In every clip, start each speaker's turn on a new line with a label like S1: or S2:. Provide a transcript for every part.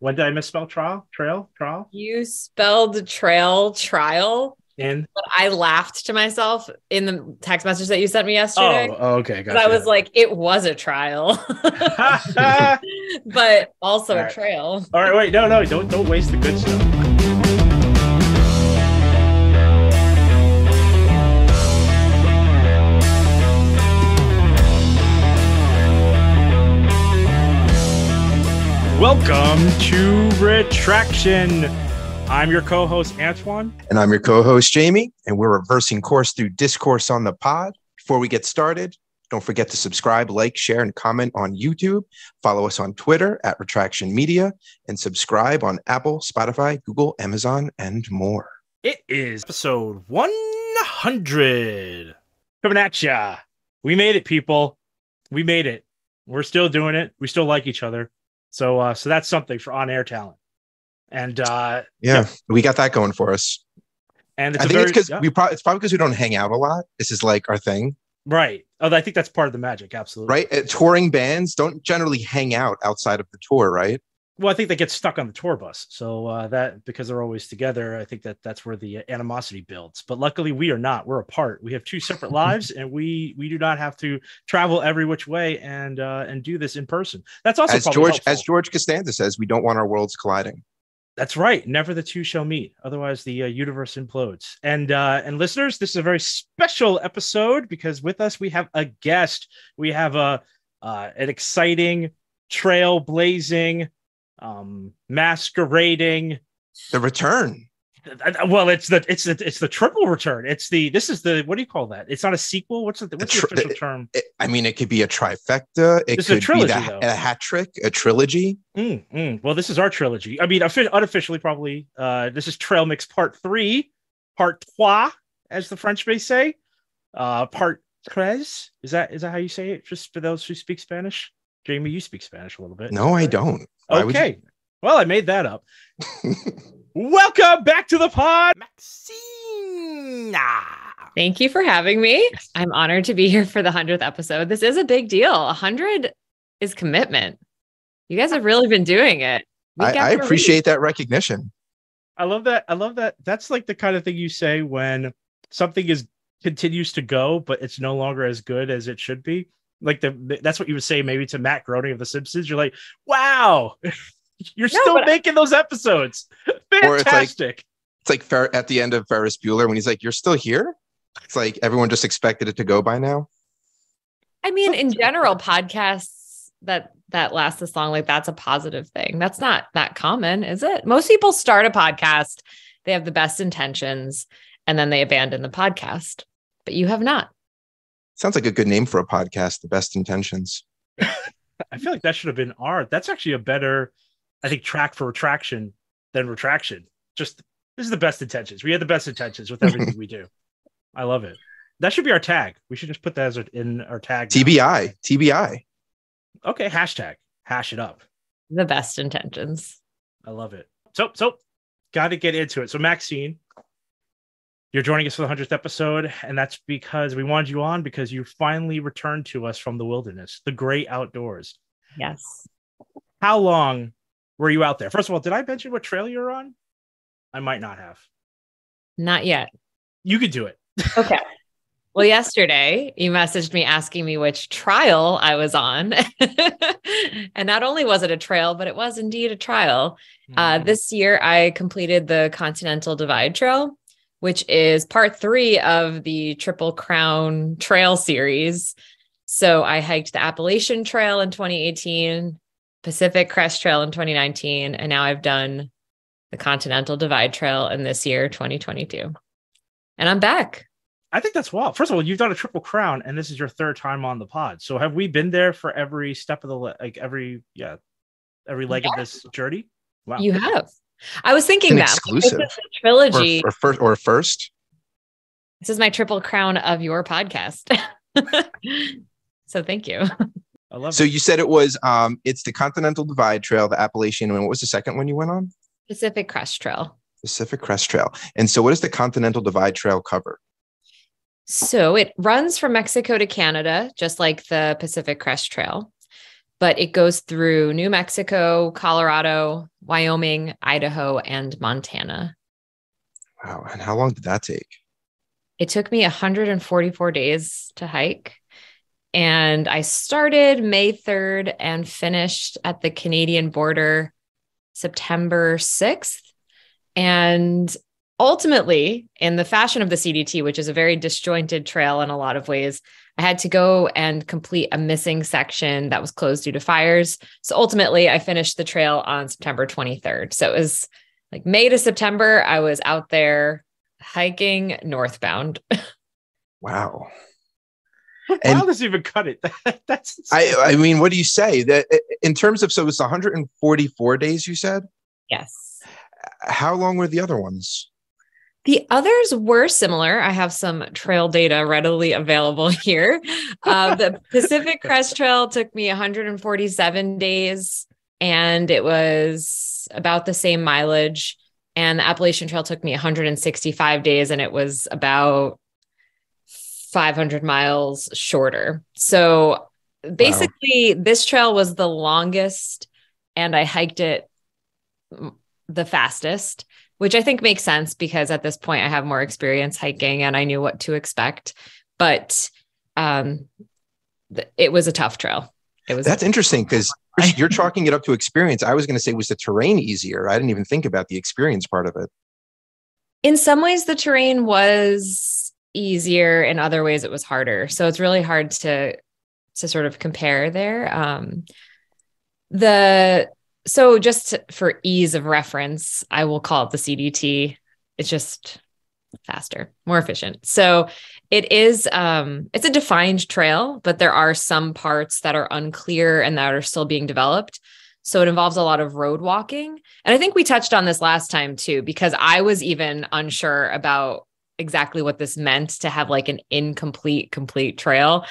S1: When did I misspell trial? Trail? Trial?
S2: You spelled trail trial.
S1: In?
S2: But I laughed to myself in the text message that you sent me yesterday.
S1: Oh, oh okay.
S2: But I was like, it was a trial, but also
S1: All
S2: a trail.
S1: all right, wait, no, no, don't don't waste the good stuff. Welcome to Retraction. I'm your co-host Antoine.
S3: And I'm your co host, Jamie, and we're reversing course through discourse on the pod. Before we get started, don't forget to subscribe, like, share, and comment on YouTube. Follow us on Twitter at Retraction Media and subscribe on Apple, Spotify, Google, Amazon, and more.
S1: It is episode 100. Coming at ya. We made it, people. We made it. We're still doing it. We still like each other. So uh so that's something for on-air talent. And uh
S3: Yeah, we got that going for us.
S1: and it's
S3: I think
S1: very
S3: it's because
S1: yeah,
S3: we probably it's probably because we don't hang out a lot. This is like our thing,
S1: right. Oh, I think that's part of the magic, absolutely.
S3: right? Uh, touring bands don't generally hang out outside of the tour, right?
S1: Well, I think they get stuck on the tour bus. So uh that because they're always together, I think that that's where the animosity builds. But luckily we are not. We're apart. We have two separate lives and we we do not have to travel every which way and uh and do this in person. That's also
S3: As George
S1: helpful.
S3: as George Costanza says, we don't want our worlds colliding.
S1: That's right. Never the two shall meet. Otherwise, the uh, universe implodes. And uh, and listeners, this is a very special episode because with us we have a guest. We have a uh, an exciting, trailblazing, um, masquerading.
S3: The return.
S1: Well, it's the it's the it's the triple return. It's the this is the what do you call that? It's not a sequel. What's the what's the
S3: tri-
S1: official term?
S3: it- I mean, it could be a trifecta. It
S1: a
S3: could
S1: trilogy,
S3: be the, a hat trick, a trilogy.
S1: Mm, mm. Well, this is our trilogy. I mean, offi- unofficially, probably. Uh, this is Trail Mix Part Three, Part Trois, as the French may say. Uh, part Tres. Is that is that how you say it? Just for those who speak Spanish. Jamie, you speak Spanish a little bit.
S3: No, I don't. Why would you-
S1: Okay. Well, I made that up. Welcome back to the pod, Maxina.
S2: Thank you for having me. I'm honored to be here for the 100th episode. This is a big deal. 100 is commitment. You guys have really been doing it.
S3: I, I
S2: after
S3: appreciate that recognition.
S1: I love that. I love that. That's like the kind of thing you say when something is continues to go, but it's no longer as good as it should be. Like the that's what you would say maybe to Matt Groening of The Simpsons. You're like, wow, you're
S2: No,
S1: still
S2: but-
S1: making those episodes.
S3: Or it's like-
S1: Fantastic.
S3: It's like Fer- at the end of Ferris Bueller when he's like, "You're still here." It's like everyone just expected it to go by now.
S2: I mean, in general, podcasts that that last this long, like that's a positive thing. That's not that common, is it? Most people start a podcast, they have the best intentions, and then they abandon the podcast. But you have not.
S3: Sounds like a good name for a podcast. The best intentions.
S1: I feel like that should have been our. That's actually a better, I think, track for retraction than retraction. Just this is the best intentions. We had the best intentions with everything we do. I love it. That should be our tag. We should just put that as a, in our tag. now.
S3: TBI. TBI.
S1: Okay, hashtag. Hash it up.
S2: The best intentions.
S1: I love it. So, so got to get into it. So, Maxine, you're joining us for the hundredth episode, and that's because we wanted you on because you finally returned to us from the wilderness, the great outdoors.
S2: Yes.
S1: How long were you out there? First of all, did I mention what trail you're on? I might not have.
S2: Not yet.
S1: You could do it.
S2: Okay. Well, yesterday you messaged me asking me which trial I was on. and not only was it a trail, but it was indeed a trial. Uh,
S1: Mm-hmm.
S2: this year I completed the Continental Divide Trail, which is part three of the Triple Crown Trail series. So I hiked the Appalachian Trail in 2018, Pacific Crest Trail in 2019, and now I've done the Continental Divide Trail in this year, 2022. And I'm back.
S1: I think that's wild. First of all, you've done a triple crown, and this is your third time on the pod. So, have we been there for every step of the le- like every yeah every leg of this journey? Wow.
S2: You have. I was thinking
S3: An
S2: that like, this
S3: exclusive.
S2: is a trilogy.
S3: Or, or first. Or first.
S2: this is my triple crown of your podcast. so thank you.
S1: I love
S3: So
S1: it.
S3: you said it was. Um. It's the Continental Divide Trail, the Appalachian, and what was the second one you went on?
S2: Pacific Crest Trail.
S3: Pacific Crest Trail. And so, what does the Continental Divide Trail cover?
S2: So it runs from Mexico to Canada, just like the Pacific Crest Trail, but it goes through New Mexico, Colorado, Wyoming, Idaho, and Montana.
S3: Wow. And how long did that take?
S2: It took me 144 days to hike. And I started May 3rd and finished at the Canadian border September 6th. And ultimately, in the fashion of the CDT, which is a very disjointed trail in a lot of ways, I had to go and complete a missing section that was closed due to fires. So ultimately, I finished the trail on September 23rd. So it was like May to September, I was out there hiking northbound.
S3: Wow.
S1: And How does even cut it? That's
S3: I I mean, what do you say? That in terms of so it's 144 days you said?
S2: Yes.
S3: How long were the other ones?
S2: The others were similar. I have some trail data readily available here. Uh, the Pacific Crest Trail took me 147 days, and it was about the same mileage. And the Appalachian Trail took me 165 days, and it was about 500 miles shorter. So basically, wow. this trail was the longest, and I hiked it the fastest, which I think makes sense because at this point I have more experience hiking and I knew what to expect. But um, th- it was a tough trail. It was
S3: that's interesting because you're chalking it up to experience. I was going to say was the terrain easier. I didn't even think about the experience part of it.
S2: In some ways, the terrain was easier in other ways it was harder so it's really hard to to sort of compare there um the so just for ease of reference i will call it the cdt it's just faster more efficient. So it is um it's a defined trail but there are some parts that are unclear and that are still being developed. So it involves a lot of road walking. And i think we touched on this last time too because i was even unsure about exactly what this meant to have like an incomplete, complete trail.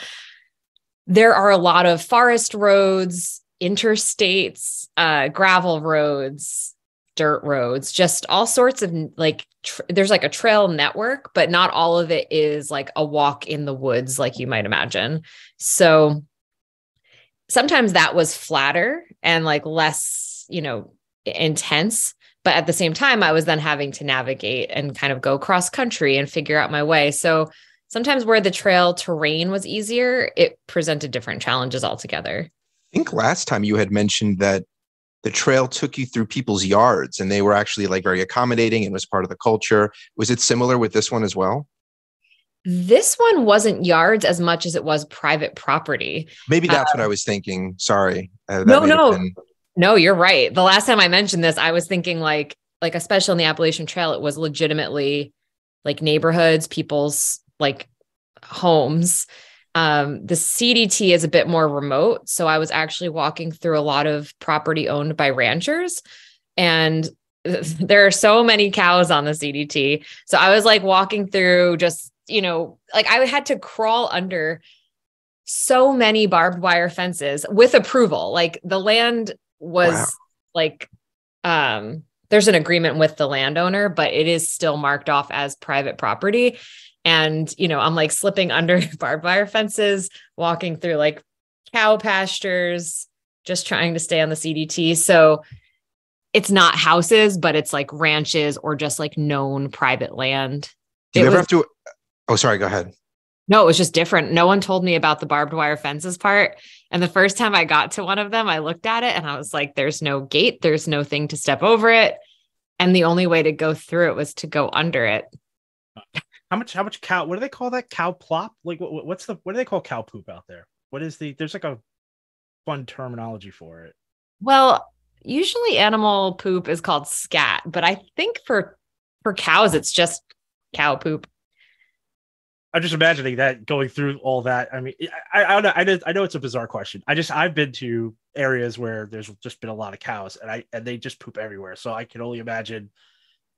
S2: There are a lot of forest roads, interstates, uh, gravel roads, dirt roads, just all sorts of like, tr- there's like a trail network, but not all of it is like a walk in the woods, like you might imagine. So sometimes that was flatter and like less, you know, intense but at the same time i was then having to navigate and kind of go cross country and figure out my way so sometimes where the trail terrain was easier it presented different challenges altogether
S3: think last time you had mentioned that the trail took you through people's yards and they were actually like very accommodating and was part of the culture was it similar with this one as well
S2: this one wasn't yards as much as it was private property.
S3: Maybe that's what I was thinking. Sorry.
S2: Uh, no, no. Been... No, you're right. The last time I mentioned this, I was thinking like like especially on the Appalachian Trail, it was legitimately like neighborhoods, people's like homes. Um, the CDT is a bit more remote. So I was actually walking through a lot of property owned by ranchers. And there are so many cows on the CDT. So I was like walking through just, you know, like I had to crawl under so many barbed wire fences with approval. Like the land was wow. like um there's an agreement with the landowner but it is still marked off as private property and you know i'm like slipping under barbed wire fences walking through like cow pastures just trying to stay on the cdt so it's not houses but it's like ranches or just like known private land
S3: do you it ever was, have to oh sorry go ahead
S2: no, it was just different. No one told me about the barbed wire fences part. And the first time I got to one of them, I looked at it and I was like, there's no gate, there's no thing to step over it. And the only way to go through it was to go under it.
S1: How much, how much cow, what do they call that? Cow plop? Like, what, what's the, what do they call cow poop out there? What is the, there's like a fun terminology for it.
S2: Well, usually animal poop is called scat, but I think for, for cows, it's just cow poop.
S1: I'm just imagining that going through all that. I mean, I, I, I know, I know it's a bizarre question. I just, I've been to areas where there's just been a lot of cows and I, and they just poop everywhere. So I can only imagine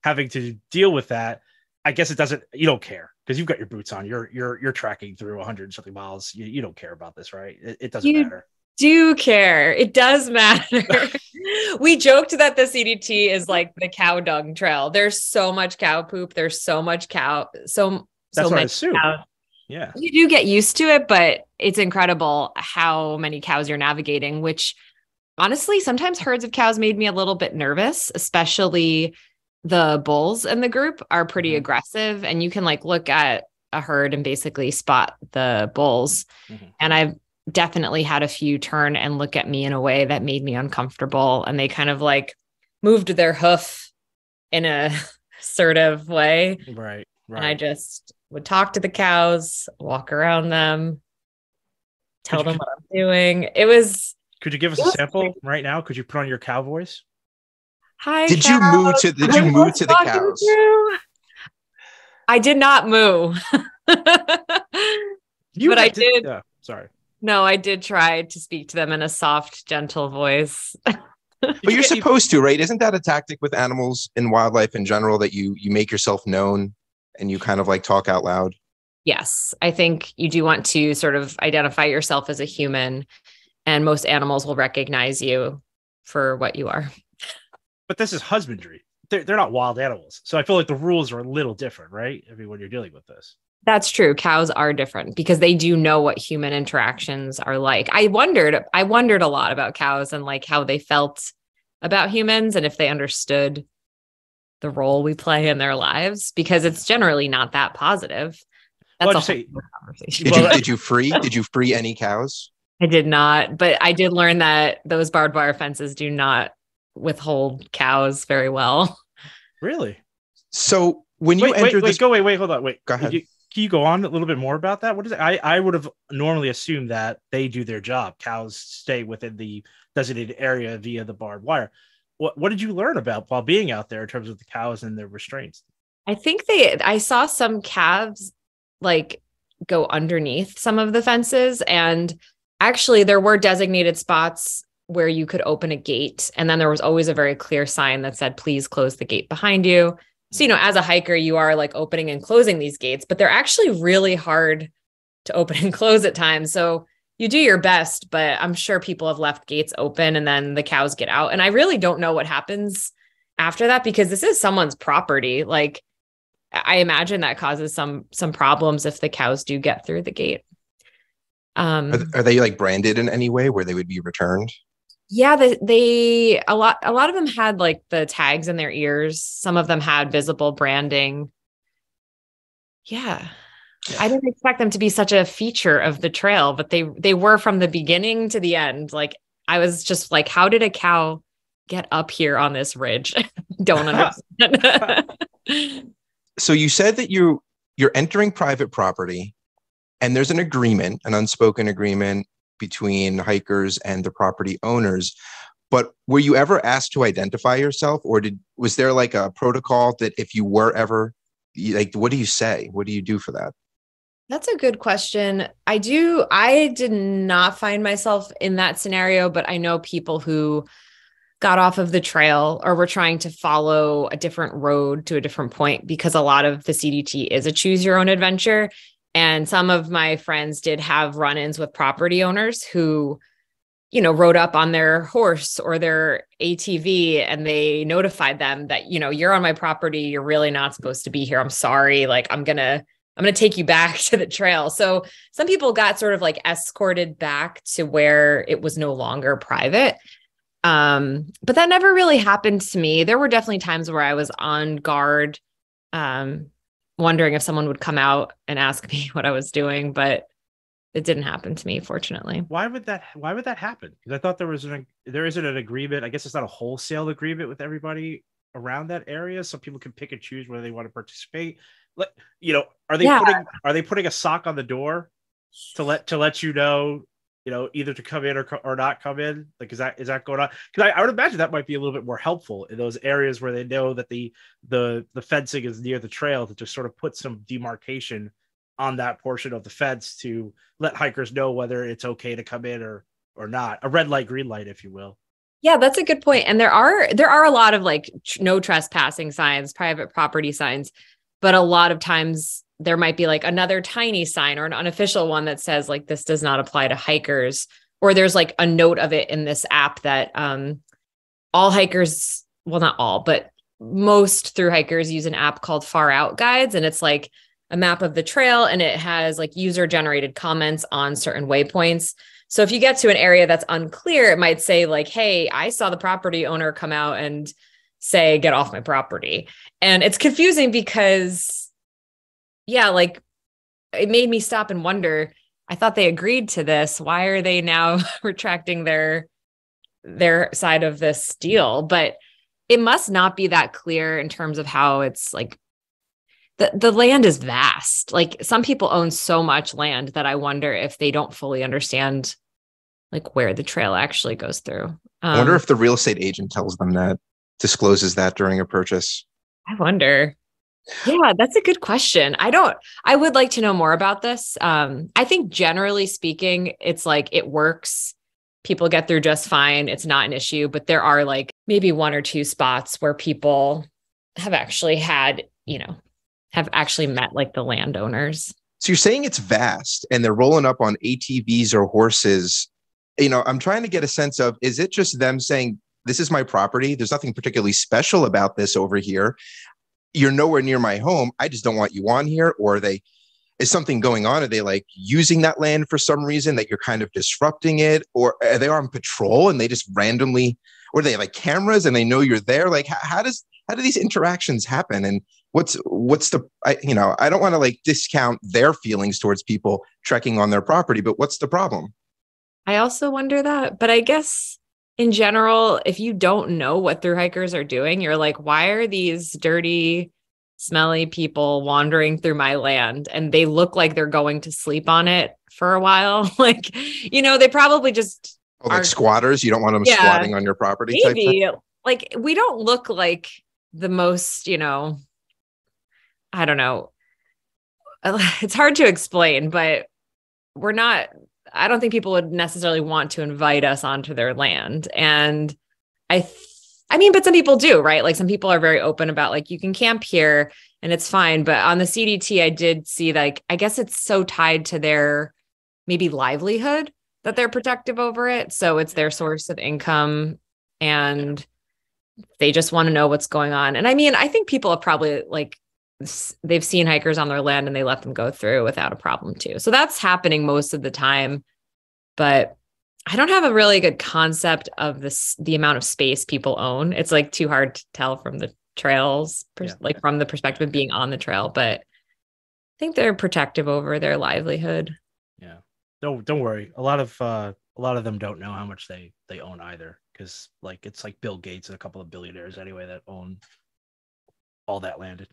S1: having to deal with that. I guess it doesn't, you don't care because you've got your boots on. You're, you're, you're tracking through 100 something miles. You, you don't care about this, right? It, it doesn't you matter.
S2: Do care. It does matter. we joked that the CDT is like the cow dung trail. There's so much cow poop. There's so much cow, so
S1: that's
S2: so
S1: what I assume. Cows. Yeah.
S2: You do get used to it, but it's incredible how many cows you're navigating, which honestly, sometimes herds of cows made me a little bit nervous, especially the bulls in the group are pretty
S1: Mhm.
S2: aggressive and you can like look at a herd and basically spot the bulls.
S1: Mhm.
S2: And I've definitely had a few turn and look at me in a way that made me uncomfortable and they kind of like moved their hoof in a assertive way
S1: Right. Right.
S2: and I just would talk to the cows, walk around them, tell
S1: Could you-
S2: them what I'm doing. It was
S1: Could you give us a sample right now? Could you put on your cow voice?
S2: Hi.
S3: Did you move to did you
S2: I'm
S3: to the
S2: walking
S3: cows?
S2: through." I did not move.
S1: You
S2: But I
S1: guys
S2: did-
S1: Yeah. Sorry.
S2: no, I did try to speak to them in a soft, gentle voice.
S3: But you're supposed to, right? Isn't that a tactic with animals and wildlife in general that you you make yourself known and you kind of like talk out loud?
S2: yes, I think you do want to sort of identify yourself as a human, and most animals will recognize you for what you are.
S1: But this is husbandry. They're, they're not wild animals. So I feel like the rules are a little different, right? I mean, when you're dealing with this.
S2: That's true. Cows are different because they do know what human interactions are like. I wondered, I wondered a lot about cows and like how they felt about humans and if they understood the role we play in their lives because it's generally not that positive. That's
S1: Well,
S2: a
S1: I'd say-
S2: whole conversation.
S3: Did you did you free did you free any cows?
S2: I did not, but I did learn that those barbed wire fences do not withhold cows very well.
S1: Really?
S3: So when you
S1: wait, wait,
S3: entered
S1: wait, go wait, wait, hold on, wait.
S3: Go ahead.
S1: you- can you go on a little bit more about that? What is it? I, I would have normally assumed that they do their job. Cows stay within the designated area via the barbed wire. What what did you learn about while being out there in terms of the cows and their restraints?
S2: I think they I saw some calves like go underneath some of the fences and actually there were designated spots where you could open a gate and then there was always a very clear sign that said please close the gate behind you. So you know as a hiker you are like opening and closing these gates but they're actually really hard to open and close at times. So you do your best but I'm sure people have left gates open and then the cows get out and I really don't know what happens after that because this is someone's property like I imagine that causes some some problems if the cows do get through the gate. Um,
S3: are, are they like branded in any way where they would be returned?
S2: Yeah, they, they a lot a lot of them had like the tags in their ears. Some of them had visible branding. Yeah. I didn't expect them to be such a feature of the trail, but they they were from the beginning to the end. Like I was just like, how did a cow get up here on this ridge? Don't understand.
S3: So you said that you you're entering private property and there's an agreement, an unspoken agreement between hikers and the property owners. But were you ever asked to identify yourself or did was there like a protocol that if you were ever like what do you say? What do you do for that?
S2: That's a good question. I do, I did not find myself in that scenario, but I know people who got off of the trail or were trying to follow a different road to a different point because a lot of the CDT is a choose your own adventure. And some of my friends did have run ins with property owners who, you know, rode up on their horse or their ATV and they notified them that, you know, you're on my property. You're really not supposed to be here. I'm sorry. Like, I'm going to, I'm going to take you back to the trail. So some people got sort of like escorted back to where it was no longer private. Um, but that never really happened to me. There were definitely times where I was on guard, um, wondering if someone would come out and ask me what I was doing, but it didn't happen to me, fortunately.
S1: Why would that why would that happen? Because I thought there was an there isn't an agreement. I guess it's not a wholesale agreement with everybody around that area. Some people can pick and choose whether they want to participate. Like, you know, are they
S2: Yeah.
S1: putting are they putting a sock on the door to let to let you know, you know, either to come in or or not come in? Like, is that is that going on? Because I, I would imagine that might be a little bit more helpful in those areas where they know that the the the fencing is near the trail to just sort of put some demarcation on that portion of the fence to let hikers know whether it's okay to come in or or not. A red light, green light, if you will.
S2: Yeah, that's a good point. And there are there are a lot of like tr- no trespassing signs, private property signs, but a lot of times there might be like another tiny sign or an unofficial one that says like this does not apply to hikers or there's like a note of it in this app that um all hikers, well not all, but most through hikers use an app called Far Out Guides and it's like a map of the trail and it has like user generated comments on certain waypoints. So if you get to an area that's unclear, it might say like, "Hey, I saw the property owner come out and say get off my property." And it's confusing because yeah, like it made me stop and wonder, I thought they agreed to this. Why are they now retracting their their side of this deal? But it must not be that clear in terms of how it's like the, the land is vast. Like some people own so much land that I wonder if they don't fully understand like where the trail actually goes through. Um,
S3: I wonder if the real estate agent tells them that, discloses that during a purchase.
S2: I wonder. Yeah, that's a good question. I don't, I would like to know more about this. Um, I think generally speaking, it's like it works. People get through just fine. It's not an issue, but there are like maybe one or two spots where people have actually had, you know, have actually met like the landowners.
S3: So you're saying it's vast and they're rolling up on ATVs or horses. You know, I'm trying to get a sense of is it just them saying, this is my property. There's nothing particularly special about this over here you're nowhere near my home. I just don't want you on here. Or they, is something going on? Are they like using that land for some reason that you're kind of disrupting it? Or are they on patrol and they just randomly, or they have like cameras and they know you're there? Like, how, how does, how do these interactions happen? And what's, what's the, I, you know, I don't want to like discount their feelings towards people trekking on their property, but what's the problem?
S2: I also wonder that, but I guess in general, if you don't know what through hikers are doing, you're like, why are these dirty, smelly people wandering through my land? And they look like they're going to sleep on it for a while. like, you know, they probably just
S3: oh, like squatters. You don't want them yeah, squatting on your property.
S2: Maybe like we don't look like the most, you know, I don't know. Uh, it's hard to explain, but we're not I don't think people would necessarily want to invite us onto their land. And I, th- I mean, but some people do, right? Like some people are very open about like you can camp here and it's fine. But on the CDT, I did see like I guess it's so tied to their maybe livelihood that they're protective over it. So it's their source of income and they just want to know what's going on. And I mean, I think people have probably like they've seen hikers on their land and they let them go through without a problem too. So that's happening most of the time. But I don't have a really good concept of this the amount of space people own. It's like too hard to tell from the trails, yeah. like from the perspective of being on the trail, but I think they're protective over their livelihood.
S1: Yeah. Don't don't worry. A lot of uh a lot of them don't know how much they they own either because like it's like Bill Gates and a couple of billionaires anyway that own all that landed.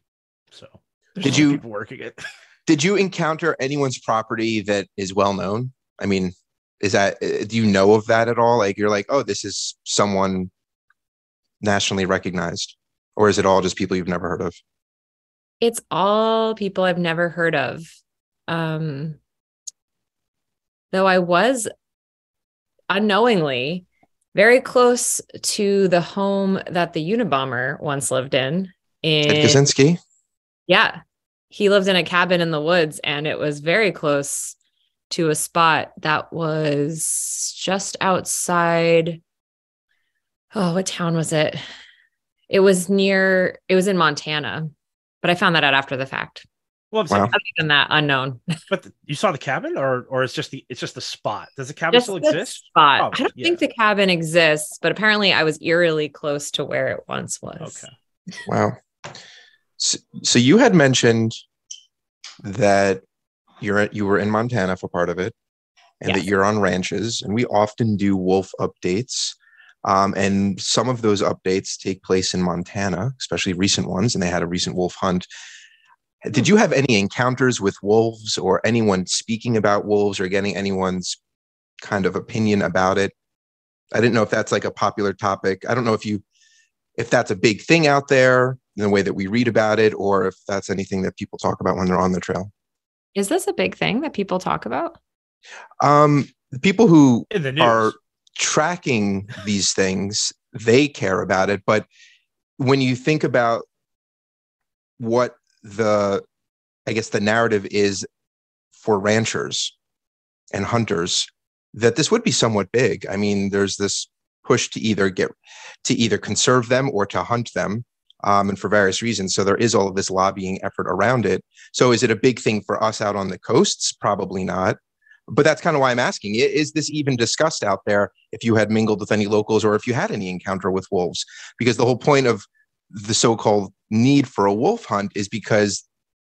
S1: So
S3: did you
S1: people working it?
S3: did you encounter anyone's property that is well known? I mean, is that uh, do you know of that at all? Like you're like, oh, this is someone nationally recognized, or is it all just people you've never heard of?
S2: It's all people I've never heard of. Um, though I was unknowingly very close to the home that the Unabomber once lived in. In
S3: Ted Kaczynski?
S2: Yeah. He lived in a cabin in the woods and it was very close to a spot that was just outside. Oh, what town was it? It was near, it was in Montana, but I found that out after the fact. Well, wow. other than that, unknown.
S1: but the, you saw the cabin, or or it's just the it's just the spot. Does the cabin just still exist?
S2: Spot. Oh, I don't yeah. think the cabin exists, but apparently I was eerily close to where it once was.
S3: Okay. Wow. So, so you had mentioned that you're you were in Montana for part of it, and yes. that you're on ranches, and we often do wolf updates. Um, and some of those updates take place in Montana, especially recent ones, and they had a recent wolf hunt. Did you have any encounters with wolves or anyone speaking about wolves or getting anyone's kind of opinion about it? I didn't know if that's like a popular topic. I don't know if you if that's a big thing out there the way that we read about it or if that's anything that people talk about when they're on the trail.
S2: Is this a big thing that people talk about?
S3: Um, the people who are tracking these things, they care about it. But when you think about what the, I guess, the narrative is for ranchers and hunters, that this would be somewhat big. I mean, there's this push to either get to either conserve them or to hunt them um, and for various reasons. So there is all of this lobbying effort around it. So is it a big thing for us out on the coasts? Probably not. but that's kind of why I'm asking. Is this even discussed out there if you had mingled with any locals or if you had any encounter with wolves? Because the whole point of the so-called need for a wolf hunt is because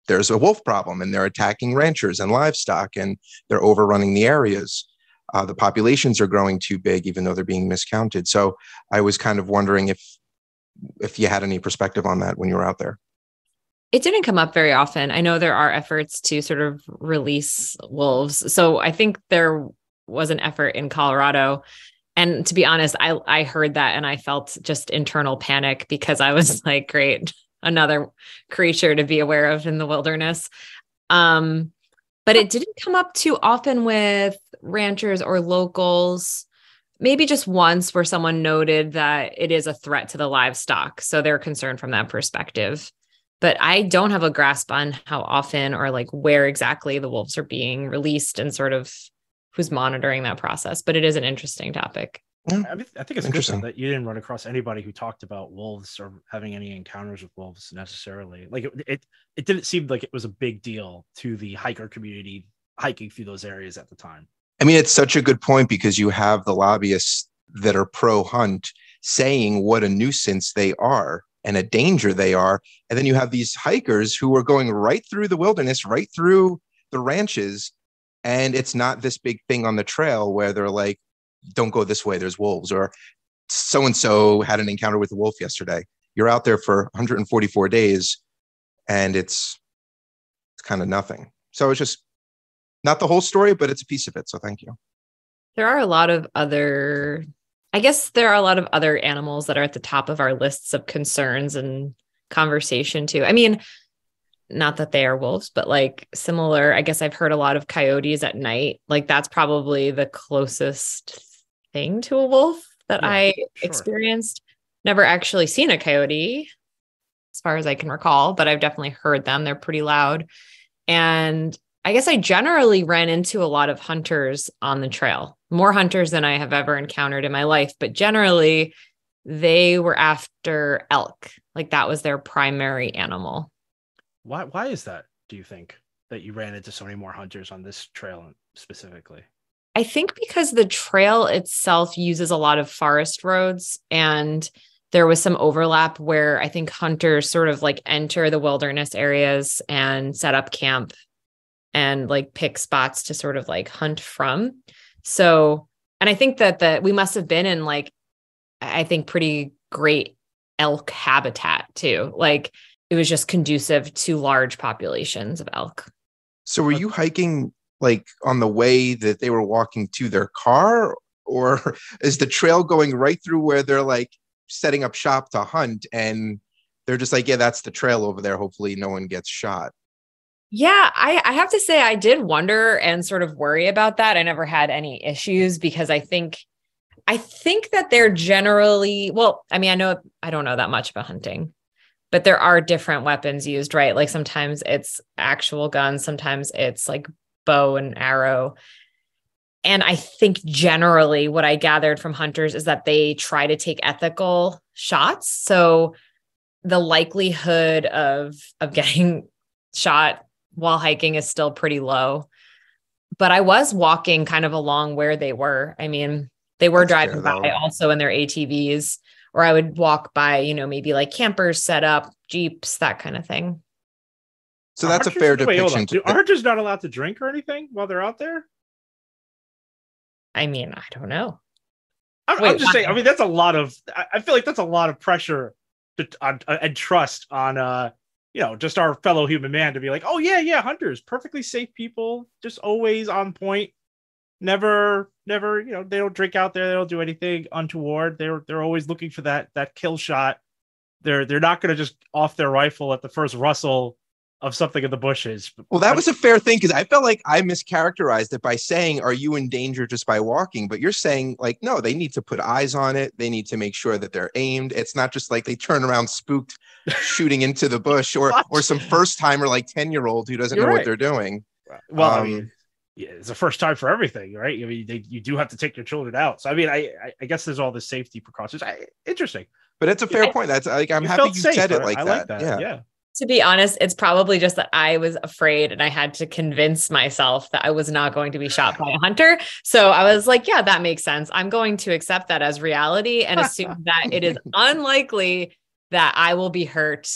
S3: there's a wolf problem and they're attacking ranchers and livestock and they're overrunning the areas. Uh, the populations are growing too big, even though they're being miscounted. So I was kind of wondering if if you had any perspective on that when you were out there.
S2: It didn't come up very often. I know there are efforts to sort of release wolves. So I think there was an effort in Colorado. And to be honest, I I heard that and I felt just internal panic because I was like, great, another creature to be aware of in the wilderness. Um, but it didn't come up too often with ranchers or locals. Maybe just once where someone noted that it is a threat to the livestock. So they're concerned from that perspective. But I don't have a grasp on how often or like where exactly the wolves are being released and sort of who's monitoring that process. But it is an interesting topic.
S1: Yeah. I, mean, I think it's interesting that you didn't run across anybody who talked about wolves or having any encounters with wolves necessarily. Like it, it, it didn't seem like it was a big deal to the hiker community hiking through those areas at the time.
S3: I mean, it's such a good point because you have the lobbyists that are pro hunt saying what a nuisance they are and a danger they are. And then you have these hikers who are going right through the wilderness, right through the ranches. And it's not this big thing on the trail where they're like, don't go this way there's wolves or so and so had an encounter with a wolf yesterday you're out there for 144 days and it's it's kind of nothing so it's just not the whole story but it's a piece of it so thank you
S2: there are a lot of other i guess there are a lot of other animals that are at the top of our lists of concerns and conversation too i mean not that they are wolves, but like similar. I guess I've heard a lot of coyotes at night. Like that's probably the closest thing to a wolf that yeah, I sure. experienced. Never actually seen a coyote, as far as I can recall, but I've definitely heard them. They're pretty loud. And I guess I generally ran into a lot of hunters on the trail, more hunters than I have ever encountered in my life, but generally they were after elk. Like that was their primary animal.
S1: Why why is that, do you think, that you ran into so many more hunters on this trail specifically?
S2: I think because the trail itself uses a lot of forest roads and there was some overlap where I think hunters sort of like enter the wilderness areas and set up camp and like pick spots to sort of like hunt from. So, and I think that that we must have been in like I think pretty great elk habitat too. Like it was just conducive to large populations of elk.
S3: So were you hiking like on the way that they were walking to their car or is the trail going right through where they're like setting up shop to hunt and they're just like yeah that's the trail over there hopefully no one gets shot
S2: yeah I, I have to say i did wonder and sort of worry about that i never had any issues because i think i think that they're generally well i mean i know i don't know that much about hunting but there are different weapons used right like sometimes it's actual guns sometimes it's like bow and arrow. And I think generally what I gathered from hunters is that they try to take ethical shots. So the likelihood of of getting shot while hiking is still pretty low. But I was walking kind of along where they were. I mean, they were That's driving by though. also in their ATVs, or I would walk by, you know, maybe like campers set up, Jeeps, that kind of thing.
S3: So that's a fair depiction.
S1: Wait, Are just not allowed to drink or anything while they're out there?
S2: I mean, I don't know.
S1: I'm, Wait, I'm just saying. I mean, that's a lot of. I feel like that's a lot of pressure to, on, uh, and trust on, uh, you know, just our fellow human man to be like, oh yeah, yeah, hunters, perfectly safe people, just always on point, never, never, you know, they don't drink out there, they don't do anything untoward. They're they're always looking for that that kill shot. They're they're not going to just off their rifle at the first rustle of something in the bushes.
S3: Well, that was a fair thing because I felt like I mischaracterized it by saying, "Are you in danger just by walking?" But you're saying, like, no, they need to put eyes on it. They need to make sure that they're aimed. It's not just like they turn around spooked, shooting into the bush, or or some first timer like ten year old who doesn't you're know right. what they're doing.
S1: Well, um, I mean, yeah, it's the first time for everything, right? I mean, they, you do have to take your children out. So, I mean, I I guess there's all the safety precautions. I, interesting,
S3: but it's a fair point. That's like I'm happy you safe, said it like
S1: I
S3: that.
S1: like that. Yeah. yeah.
S2: To be honest, it's probably just that I was afraid and I had to convince myself that I was not going to be shot by a hunter. So I was like, yeah, that makes sense. I'm going to accept that as reality and assume that it is unlikely that I will be hurt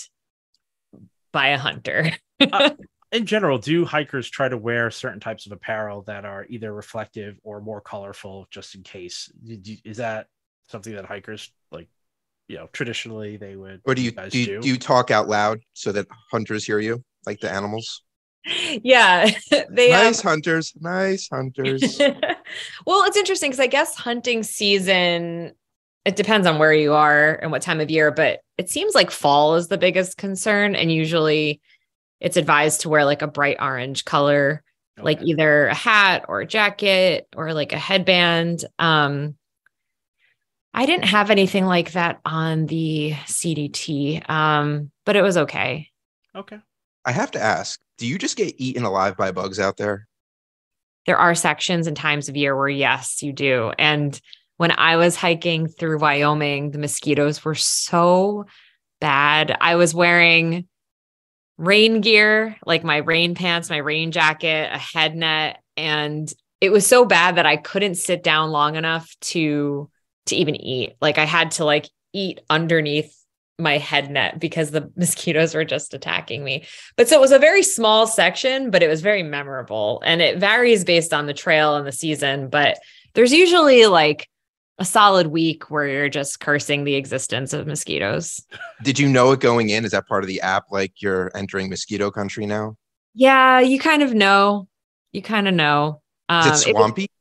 S2: by a hunter.
S1: uh, in general, do hikers try to wear certain types of apparel that are either reflective or more colorful just in case? Is that something that hikers like you know traditionally they would
S3: or do you, do, you do? do you talk out loud so that hunters hear you like the animals
S2: yeah they
S3: nice um... hunters nice hunters
S2: well it's interesting because i guess hunting season it depends on where you are and what time of year but it seems like fall is the biggest concern and usually it's advised to wear like a bright orange color okay. like either a hat or a jacket or like a headband um I didn't have anything like that on the CDT, um, but it was okay.
S1: Okay.
S3: I have to ask, do you just get eaten alive by bugs out there?
S2: There are sections and times of year where, yes, you do. And when I was hiking through Wyoming, the mosquitoes were so bad. I was wearing rain gear, like my rain pants, my rain jacket, a head net, and it was so bad that I couldn't sit down long enough to to even eat. Like I had to like eat underneath my head net because the mosquitoes were just attacking me. But so it was a very small section, but it was very memorable. And it varies based on the trail and the season, but there's usually like a solid week where you're just cursing the existence of mosquitoes.
S3: Did you know it going in? Is that part of the app like you're entering mosquito country now?
S2: Yeah, you kind of know. You kind of know.
S3: Um, Is it um, swampy?
S2: It,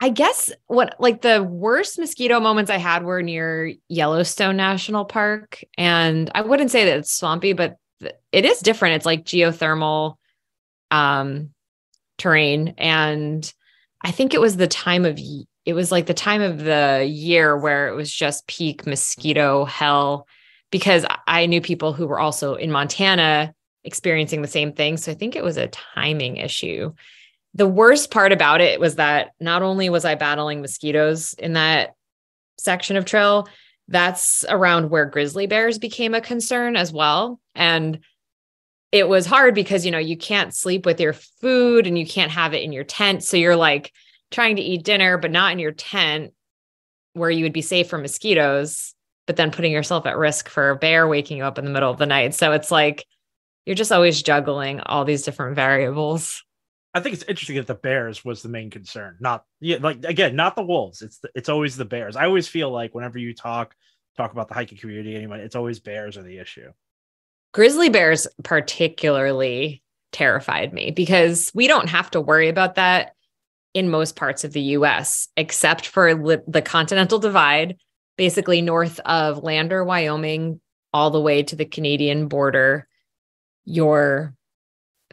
S2: I guess what like the worst mosquito moments I had were near Yellowstone National Park. And I wouldn't say that it's swampy, but it is different. It's like geothermal um terrain. And I think it was the time of it was like the time of the year where it was just peak mosquito hell because I knew people who were also in Montana experiencing the same thing. So I think it was a timing issue the worst part about it was that not only was I battling mosquitoes in that section of trail, that's around where grizzly bears became a concern as well. And it was hard because, you know, you can't sleep with your food and you can't have it in your tent. So you're like trying to eat dinner, but not in your tent where you would be safe from mosquitoes, but then putting yourself at risk for a bear waking you up in the middle of the night. So it's like you're just always juggling all these different variables.
S1: I think it's interesting that the Bears was the main concern, not yeah, like again, not the Wolves. It's the, it's always the Bears. I always feel like whenever you talk talk about the hiking community, anyone, it's always Bears are the issue.
S2: Grizzly bears particularly terrified me because we don't have to worry about that in most parts of the US, except for li- the Continental Divide, basically north of Lander, Wyoming, all the way to the Canadian border. Your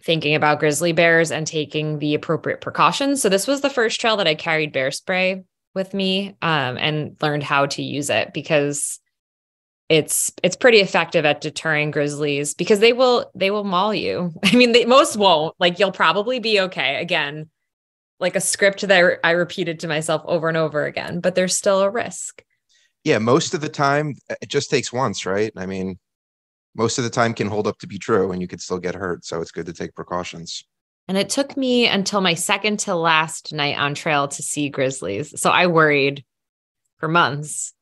S2: thinking about grizzly bears and taking the appropriate precautions. So this was the first trail that I carried bear spray with me um, and learned how to use it because it's it's pretty effective at deterring grizzlies because they will they will maul you. I mean, they most won't. Like you'll probably be okay. Again, like a script that I repeated to myself over and over again, but there's still a risk.
S3: Yeah, most of the time it just takes once, right? I mean, most of the time can hold up to be true and you could still get hurt. So it's good to take precautions.
S2: And it took me until my second to last night on trail to see grizzlies. So I worried for months.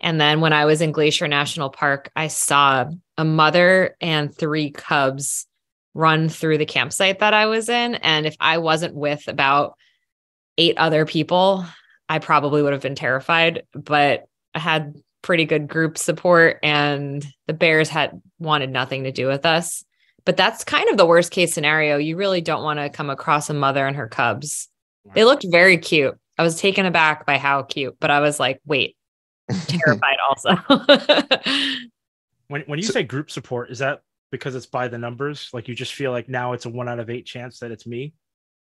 S2: And then when I was in Glacier National Park, I saw a mother and three cubs run through the campsite that I was in. And if I wasn't with about eight other people, I probably would have been terrified. But I had pretty good group support and the bears had wanted nothing to do with us. But that's kind of the worst case scenario. You really don't want to come across a mother and her cubs. They looked very cute. I was taken aback by how cute but i was like wait terrified also.
S1: When, when you so, say group support is that because it's by the numbers? Like you just feel like now it's a one out of eight chance that it's me?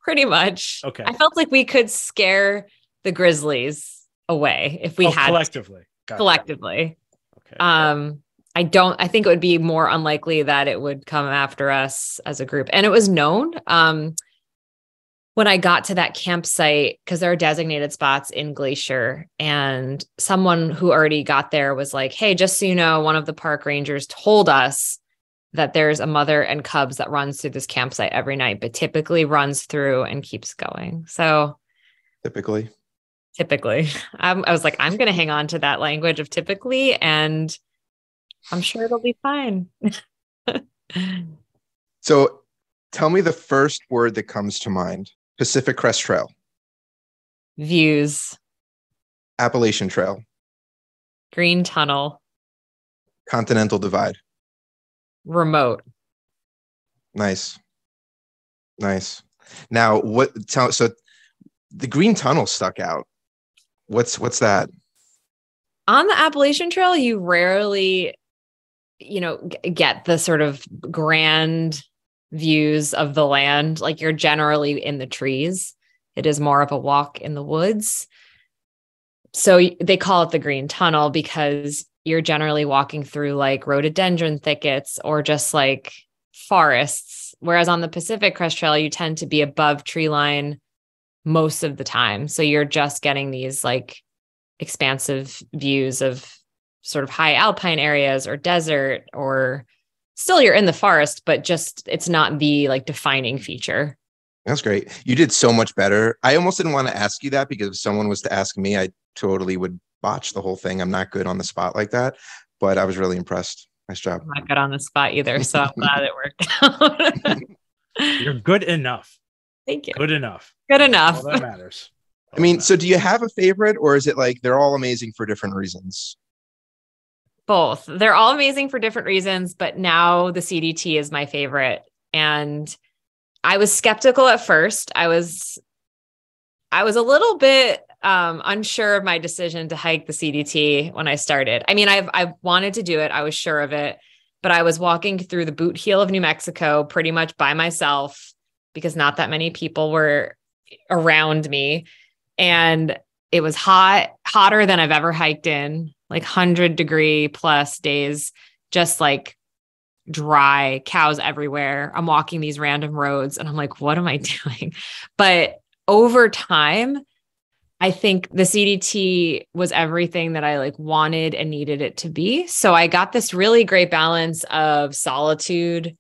S2: Pretty much.
S1: Okay.
S2: I felt like we could scare the grizzlies away if we oh, had
S1: collectively
S2: Gotcha. collectively. Okay. Um, I don't. I think it would be more unlikely that it would come after us as a group. And it was known. Um, when I got to that campsite, because there are designated spots in Glacier, and someone who already got there was like, "Hey, just so you know, one of the park rangers told us that there's a mother and cubs that runs through this campsite every night, but typically runs through and keeps going. So
S3: Typically.
S2: Typically, I'm, I was like, I'm going to hang on to that language of typically, and I'm sure it'll be fine.
S3: So tell me the first word that comes to mind Pacific Crest Trail,
S2: Views,
S3: Appalachian Trail,
S2: green tunnel,
S3: Continental Divide.
S2: remote.
S3: Nice. Nice. Now, what tell so the green tunnel stuck out. What's what's that?
S2: on the Appalachian Trail, you rarely, you know, g- get the sort of grand views of the land. Like you're generally in the trees. It is more of a walk in the woods. So they call it the Green Tunnel because you're generally walking through like rhododendron thickets or just like forests. Whereas on the Pacific Crest Trail, you tend to be above tree line most of the time. So you're just getting these like expansive views of sort of high alpine areas or desert or still you're in the forest but just it's not the like defining feature
S3: That's great. You did so much better. I almost didn't want to ask you that because if someone was to ask me, I totally would botch the whole thing. I'm not good on the spot like that, but I was really impressed. Nice job.
S2: i'm not good on the spot either so i'm glad it worked out
S1: You're good enough.
S2: Thank you.
S1: Good enough.
S2: good enough.
S1: All that matters.
S3: I mean, so do you have a favorite or is it like they're all amazing for different reasons?
S2: both. They're all amazing for different reasons but now the cdt is my favorite. And i was skeptical at first. I was i was a little bit um, unsure of my decision to hike the cdt when i started. I mean i've i've wanted to do it. I was sure of it but i was walking through the boot heel of new mexico pretty much by myself because not that many people were around me and it was hot hotter than i've ever hiked in like 100 degree plus days, just like dry, cows everywhere. I'm walking these random roads and I'm like, what am I doing? But over time, I think the CDT was everything that I like wanted and needed it to be. So I got this really great balance of solitude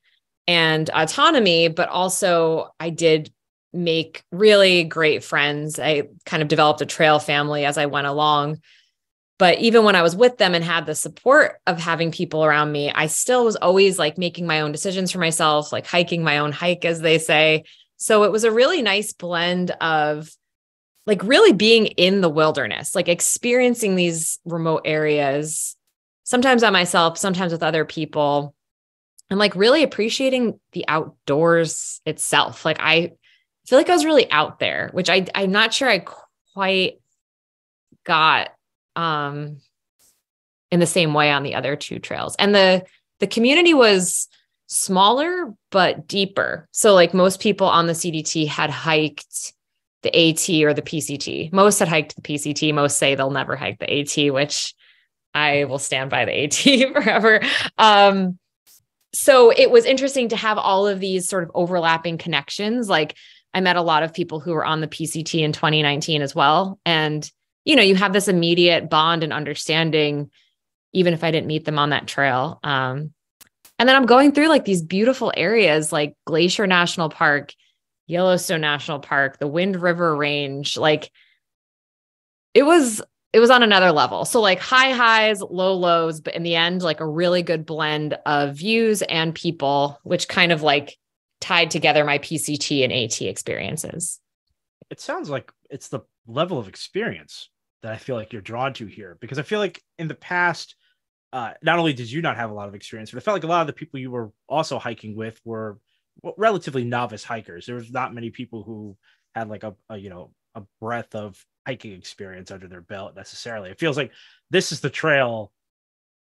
S2: and autonomy, but also I did make really great friends. I kind of developed a trail family as I went along but even when I was with them and had the support of having people around me, I still was always like making my own decisions for myself, like hiking my own hike, as they say. So it was a really nice blend of like really being in the wilderness, like experiencing these remote areas, sometimes on myself, sometimes with other people, and like really appreciating the outdoors itself. Like I feel like I was really out there, which I I'm not sure I quite got um in the same way on the other two trails. And the the community was smaller but deeper. So like most people on the cdt had hiked the at or the pct most had hiked the pct most say they'll never hike the at which i will stand by the at forever. Um so it was interesting to have all of these sort of overlapping connections like i met a lot of people who were on the pct in 2019 as well and you know, you have this immediate bond and understanding, even if I didn't meet them on that trail. Um, and then I'm going through like these beautiful areas like Glacier National Park, Yellowstone National Park, the Wind River Range. Like it was, it was on another level. So like high highs, low lows, but in the end, like a really good blend of views and people, which kind of like tied together my PCT and AT experiences.
S1: It sounds like it's the level of experience that I feel like you're drawn to here because I feel like in the past, uh, not only did you not have a lot of experience, but I felt like a lot of the people you were also hiking with were relatively novice hikers. There was not many people who had like a, a you know a breadth of hiking experience under their belt necessarily. It feels like this is the trail.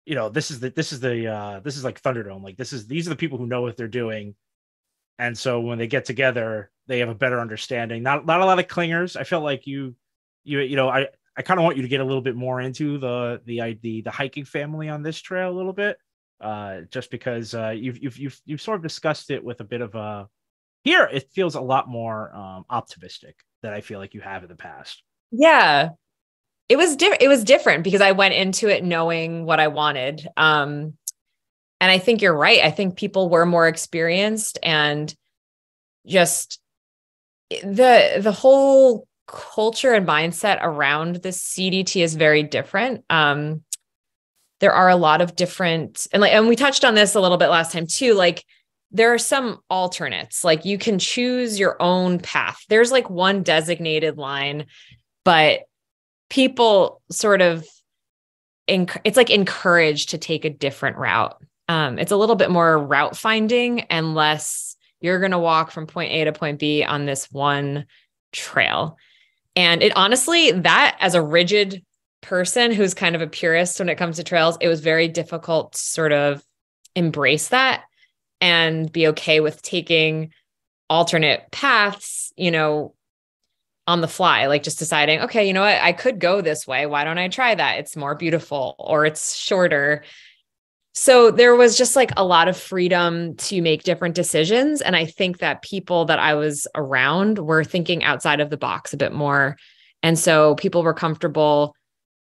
S1: You know, this is the this is the uh this is like Thunderdome. Like this is these are the people who know what they're doing. And so when they get together, they have a better understanding. Not not a lot of clingers. I felt like you you you know, I I kind of want you to get a little bit more into the the the the hiking family on this trail a little bit, uh, just because uh, you've you've you've you've sort of discussed it with a bit of a. Here, it feels a lot more um, optimistic than I feel like you have in the past.
S2: Yeah, it was different. It was different because I went into it knowing what I wanted. Um, and I think you're right. I think people were more experienced and just the the whole culture and mindset around the CDT is very different. Um, there are a lot of different and like and we touched on this a little bit last time too. Like there are some alternates. Like you can choose your own path. There's like one designated line, but people sort of it's like encouraged to take a different route. Um, it's a little bit more route finding and less you're going to walk from point A to point B on this one trail. And it honestly, that as a rigid person who's kind of a purist when it comes to trails, it was very difficult to sort of embrace that and be okay with taking alternate paths, you know, on the fly, like just deciding, okay, you know what, I could go this way. Why don't I try that? It's more beautiful or it's shorter. So there was just like a lot of freedom to make different decisions. And I think that people that I was around were thinking outside of the box a bit more. And so people were comfortable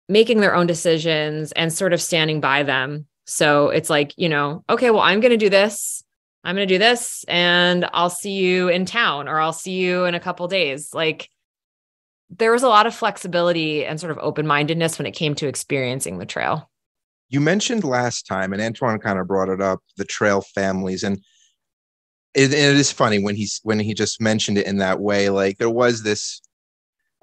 S2: making their own decisions and sort of standing by them. So it's like, you know, okay, well, I'm going to do this. I'm going to do this and I'll see you in town or I'll see you in a couple days. Like there was a lot of flexibility and sort of open-mindedness when it came to experiencing the trail.
S3: You mentioned last time, and Antoine kind of brought it up, the trail families. And it, it is funny when he's when he just mentioned it in that way. Like there was this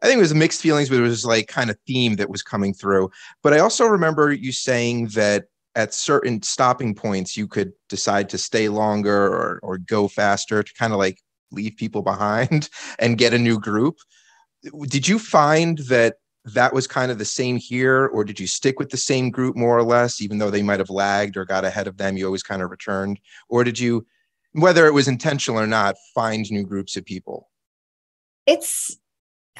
S3: I think it was mixed feelings, but it was like kind of theme that was coming through. But I also remember you saying that at certain stopping points you could decide to stay longer or or go faster to kind of like leave people behind and get a new group. Did you find that that was kind of the same here, or did you stick with the same group more or less, even though they might have lagged or got ahead of them? You always kind of returned, or did you, whether it was intentional or not, find new groups of people?
S2: It's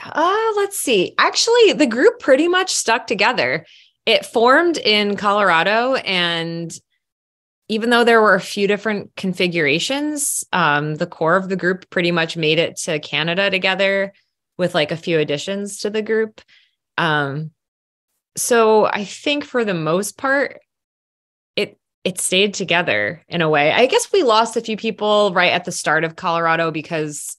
S2: uh, let's see. Actually, the group pretty much stuck together. It formed in Colorado, and even though there were a few different configurations, um, the core of the group pretty much made it to Canada together with like a few additions to the group. Um, so I think for the most part, it it stayed together in a way. I guess we lost a few people right at the start of Colorado because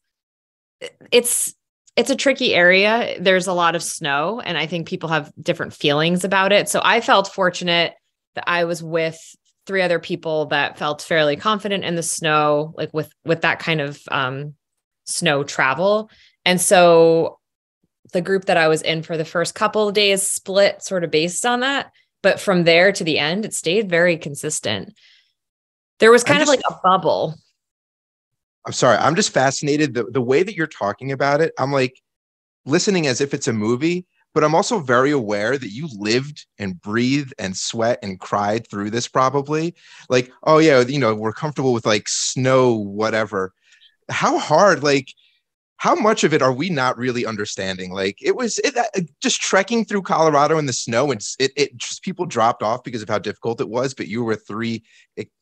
S2: it's it's a tricky area. There's a lot of snow, and I think people have different feelings about it. So I felt fortunate that I was with three other people that felt fairly confident in the snow, like with with that kind of um, snow travel. And so the group that I was in for the first couple of days split sort of based on that. But from there to the end, it stayed very consistent. There was kind just, of like a bubble
S3: I'm sorry. I'm just fascinated. The, the way that you're talking about it, I'm like listening as if it's a movie, but I'm also very aware that you lived and breathed and sweat and cried through this probably. Like, oh, yeah, you know, we're comfortable with like snow, whatever. How hard, like, how much of it are we not really understanding? Like it was it, just trekking through Colorado in the snow, and it, it just people dropped off because of how difficult it was. But you were three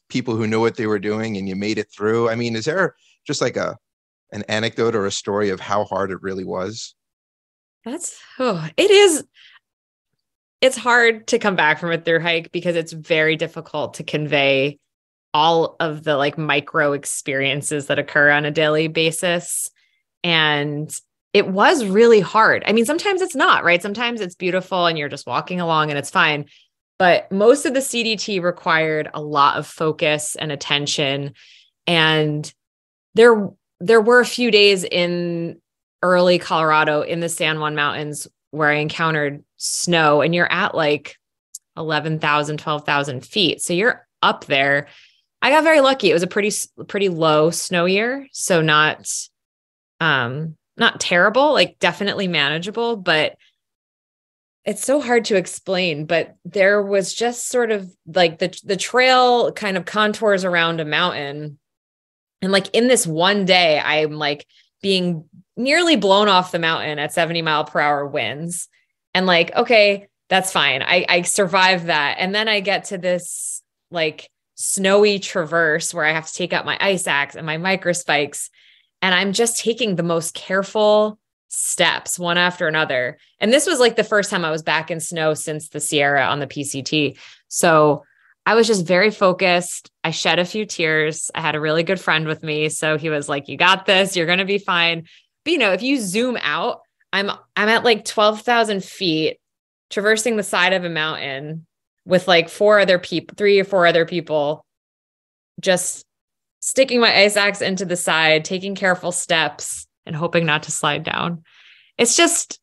S3: people who knew what they were doing, and you made it through. I mean, is there just like a an anecdote or a story of how hard it really was?
S2: That's oh, it is. It's hard to come back from a through hike because it's very difficult to convey all of the like micro experiences that occur on a daily basis. And it was really hard. I mean, sometimes it's not, right? Sometimes it's beautiful and you're just walking along and it's fine. But most of the CDT required a lot of focus and attention. And there there were a few days in early Colorado in the San Juan Mountains where I encountered snow and you're at like 11,000, 12,000 feet. So you're up there. I got very lucky. It was a pretty, pretty low snow year. So not, um, not terrible, like definitely manageable, but it's so hard to explain. But there was just sort of like the, the trail kind of contours around a mountain and like in this one day, I'm like being nearly blown off the mountain at 70 mile per hour winds. And like, okay, that's fine. I, I survived that. And then I get to this like snowy traverse where I have to take out my ice axe and my micro spikes. And I'm just taking the most careful steps one after another. And this was like the first time I was back in snow since the Sierra on the PCT. So I was just very focused. I shed a few tears. I had a really good friend with me. So he was like, You got this. You're going to be fine. But, you know, if you zoom out, I'm I'm at like 12,000 feet traversing the side of a mountain with like four other people, three or four other people, just sticking my ice axe into the side, taking careful steps and hoping not to slide down. It's just,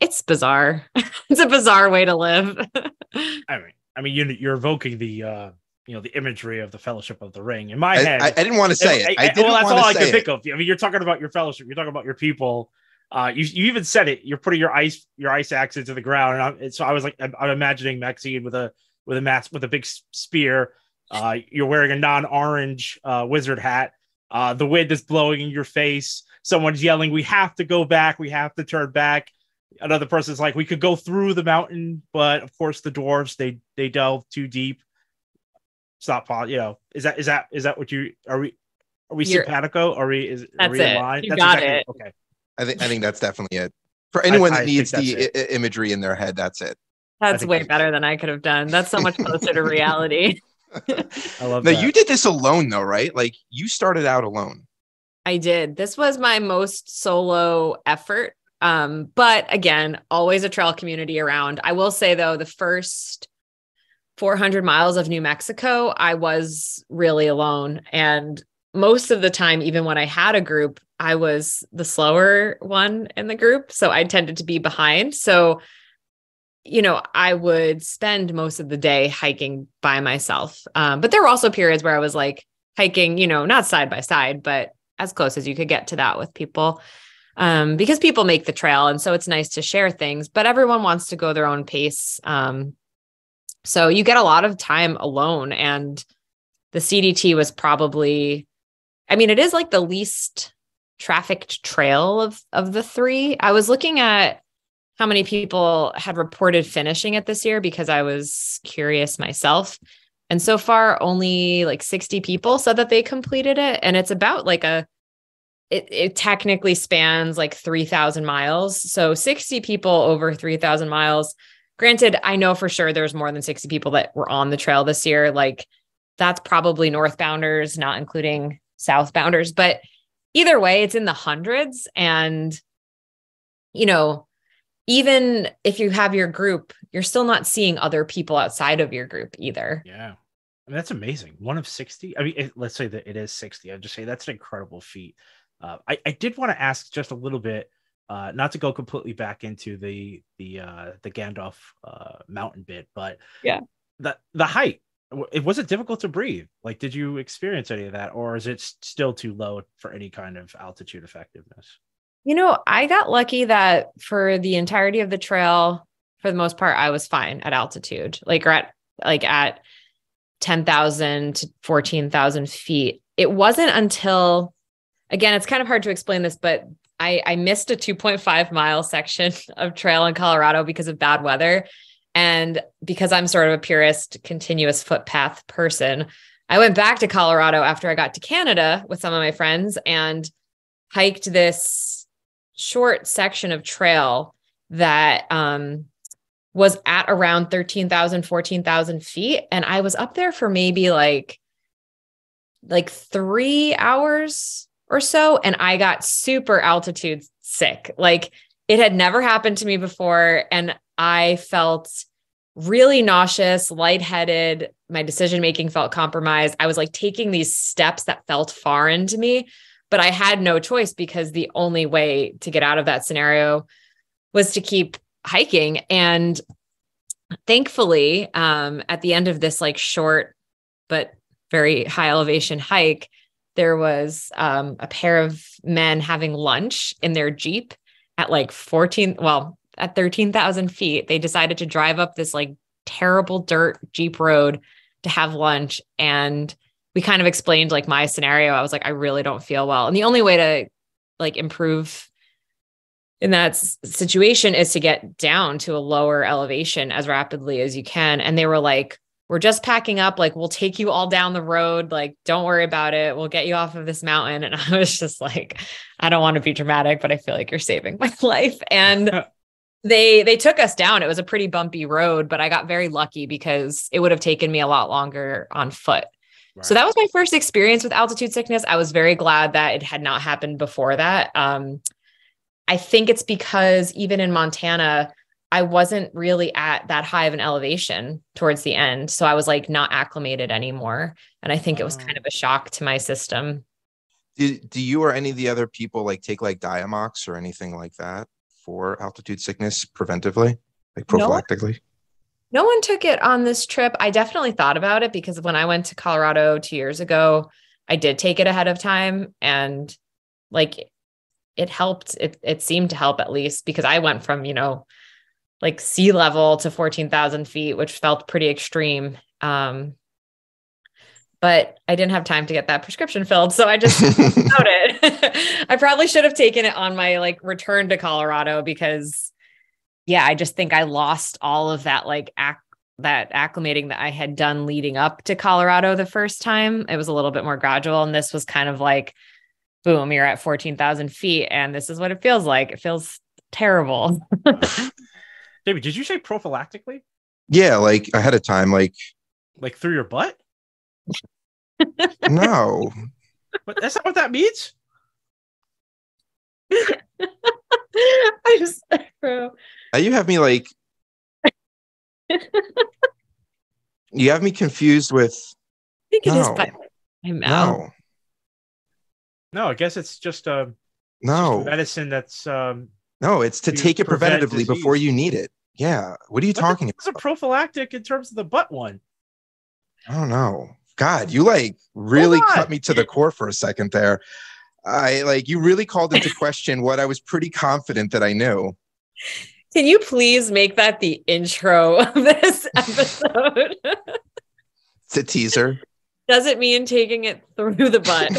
S2: it's bizarre. it's a bizarre way to live.
S1: I mean, I mean, you, you're evoking the, uh, you know, the imagery of the Fellowship of the Ring. In my
S3: I,
S1: head,
S3: I, I didn't want to say it. I,
S1: I,
S3: didn't
S1: well, that's
S3: want
S1: all I
S3: to
S1: can think of. I mean, you're talking about your fellowship. You're talking about your people. Uh, you, you even said it. You're putting your ice your ice axe into the ground, and, I, and so I was like, I'm, I'm imagining Maxine with a with a mask with a big spear. Uh, you're wearing a non-orange uh, wizard hat. Uh, the wind is blowing in your face. Someone's yelling, "We have to go back. We have to turn back." Another person's like, "We could go through the mountain, but of course the dwarves they they delve too deep. Stop, Paul. You know, is that is that is that what you are we are we
S2: You're-
S1: simpatico? Are we is are
S2: That's
S1: we in
S2: it.
S1: line?
S2: You got it.
S1: okay.
S3: I think I think that's definitely it. For anyone
S1: I
S3: that
S1: think
S3: needs the. I- I- imagery in their head, that's it.
S2: That's way
S1: that's-
S2: better than I could have done. That's so much closer to reality.
S1: I love
S3: Now
S1: that.
S3: you did this alone though, right? Like you started out alone.
S2: I did. This was my most solo effort. Um, but again, always a trail community around. I will say though, the first 400 miles of New Mexico, I was really alone. And most of the time, even when I had a group, I was the slower one in the group. So I tended to be behind. So, you know, I would spend most of the day hiking by myself. Um, but there were also periods where I was like hiking, you know, not side by side, but as close as you could get to that with people. Um, because people make the trail and so it's nice to share things but everyone wants to go their own pace. Um, so you get a lot of time alone and the cdt was probably i mean it is like the least trafficked trail of of the three. I was looking at how many people had reported finishing it this year because i was curious myself and so far, only like 60 people said that they completed it. And it's about like a, it, it technically spans like 3,000 miles. So 60 people over 3,000 miles. Granted, I know for sure there's more than 60 people that were on the trail this year. Like that's probably northbounders, not including southbounders. But either way, it's in the hundreds. And, you know, even if you have your group, you're still not seeing other people outside of your group either.
S1: Yeah. I mean, that's amazing. One of 60. I mean, it, let's say that it is 60. I'd just say that's an incredible feat. Uh, I, I did want to ask just a little bit, uh, not to go completely back into the the uh, the Gandalf uh, mountain bit, but
S2: Yeah.
S1: the the height. It was it difficult to breathe? Like, did you experience any of that, or is it still too low for any kind of altitude effectiveness?
S2: You know, I got lucky that for the entirety of the trail, for the most part, I was fine at altitude, like or at like at 10,000 to 14,000 feet. It wasn't until, again, it's kind of hard to explain this, but I, I missed a 2.5 mile section of trail in Colorado because of bad weather. And because I'm sort of a purist, continuous footpath person, I went back to Colorado after I got to Canada with some of my friends and hiked this short section of trail that um, was at around 13,000, 14,000 feet. And I was up there for maybe like, like three hours or so. And I got super altitude sick. Like it had never happened to me before. And I felt really nauseous, lightheaded. My decision making felt compromised. I was like taking these steps that felt foreign to me, but I had no choice because the only way to get out of that scenario was to keep hiking. And thankfully, um, at the end of this like short but very high elevation hike, there was um, a pair of men having lunch in their Jeep at like 14, well, at 13,000 feet. They decided to drive up this like terrible dirt Jeep road to have lunch. And we kind of explained like my scenario. I was like, I really don't feel well. And the only way to like improve in that situation is to get down to a lower elevation as rapidly as you can. And they were like, we're just packing up. Like, we'll take you all down the road. Like, don't worry about it. We'll get you off of this mountain. And I was just like, I don't want to be dramatic, but I feel like you're saving my life. And they they took us down. It was a pretty bumpy road, but I got very lucky because it would have taken me a lot longer on foot. Right. So that was my first experience with altitude sickness. I was very glad that it had not happened before that. Um, I think it's because even in Montana, I wasn't really at that high of an elevation towards the end. So I was like not acclimated anymore. And I think it was kind of a shock to my system.
S3: Do, do you or any of the other people like take like Diamox or anything like that for altitude sickness preventively, like prophylactically?
S2: No, no one took it on this trip. I definitely thought about it because when I went to Colorado two years ago, I did take it ahead of time and like it helped. It it seemed to help at least because I went from, you know, like sea level to 14,000 feet, which felt pretty extreme. Um, but I didn't have time to get that prescription filled. So I just without it. I probably should have taken it on my like return to Colorado because yeah, I just think I lost all of that like ac- that acclimating that I had done leading up to Colorado the first time. It was a little bit more gradual. And this was kind of like, boom, you're at 14,000 feet. And this is what it feels like. It feels terrible.
S1: David, did you say prophylactically?
S3: Yeah, like ahead of time, like
S1: like through your butt?
S3: no.
S1: But that's not what that means.
S2: I just bro.
S3: Now you have me like you have me confused with
S2: I think it no. is by my mouth.
S3: No.
S1: No, I guess it's just a.
S3: no
S1: medicine that's um
S3: no, it's to, to take it preventatively disease. before you need it. Yeah. What are you talking
S1: about? It's a prophylactic in terms of the butt one.
S3: I don't know. God, you like really cut me to the core for a second there. I like you really called into question what I was pretty confident that I knew.
S2: Can you please make that the intro of this episode?
S3: it's a teaser.
S2: Does it mean taking it through the butt?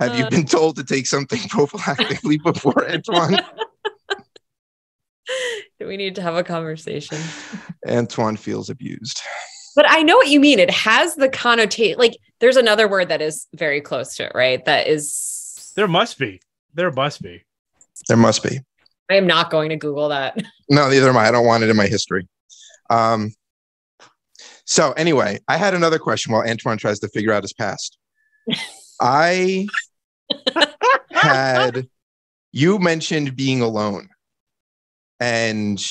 S3: Have uh, you been told to take something prophylactically before, Antoine?
S2: Do we need to have a conversation?
S3: Antoine feels abused.
S2: But I know what you mean. It has the connotation. Like there's another word that is very close to it, right? That is.
S1: There must be. There must be.
S3: There must be.
S2: I am not going to Google that.
S3: No, neither am I. I don't want it in my history. Um, so anyway, I had another question while Antoine tries to figure out his past. I had you mentioned being alone. And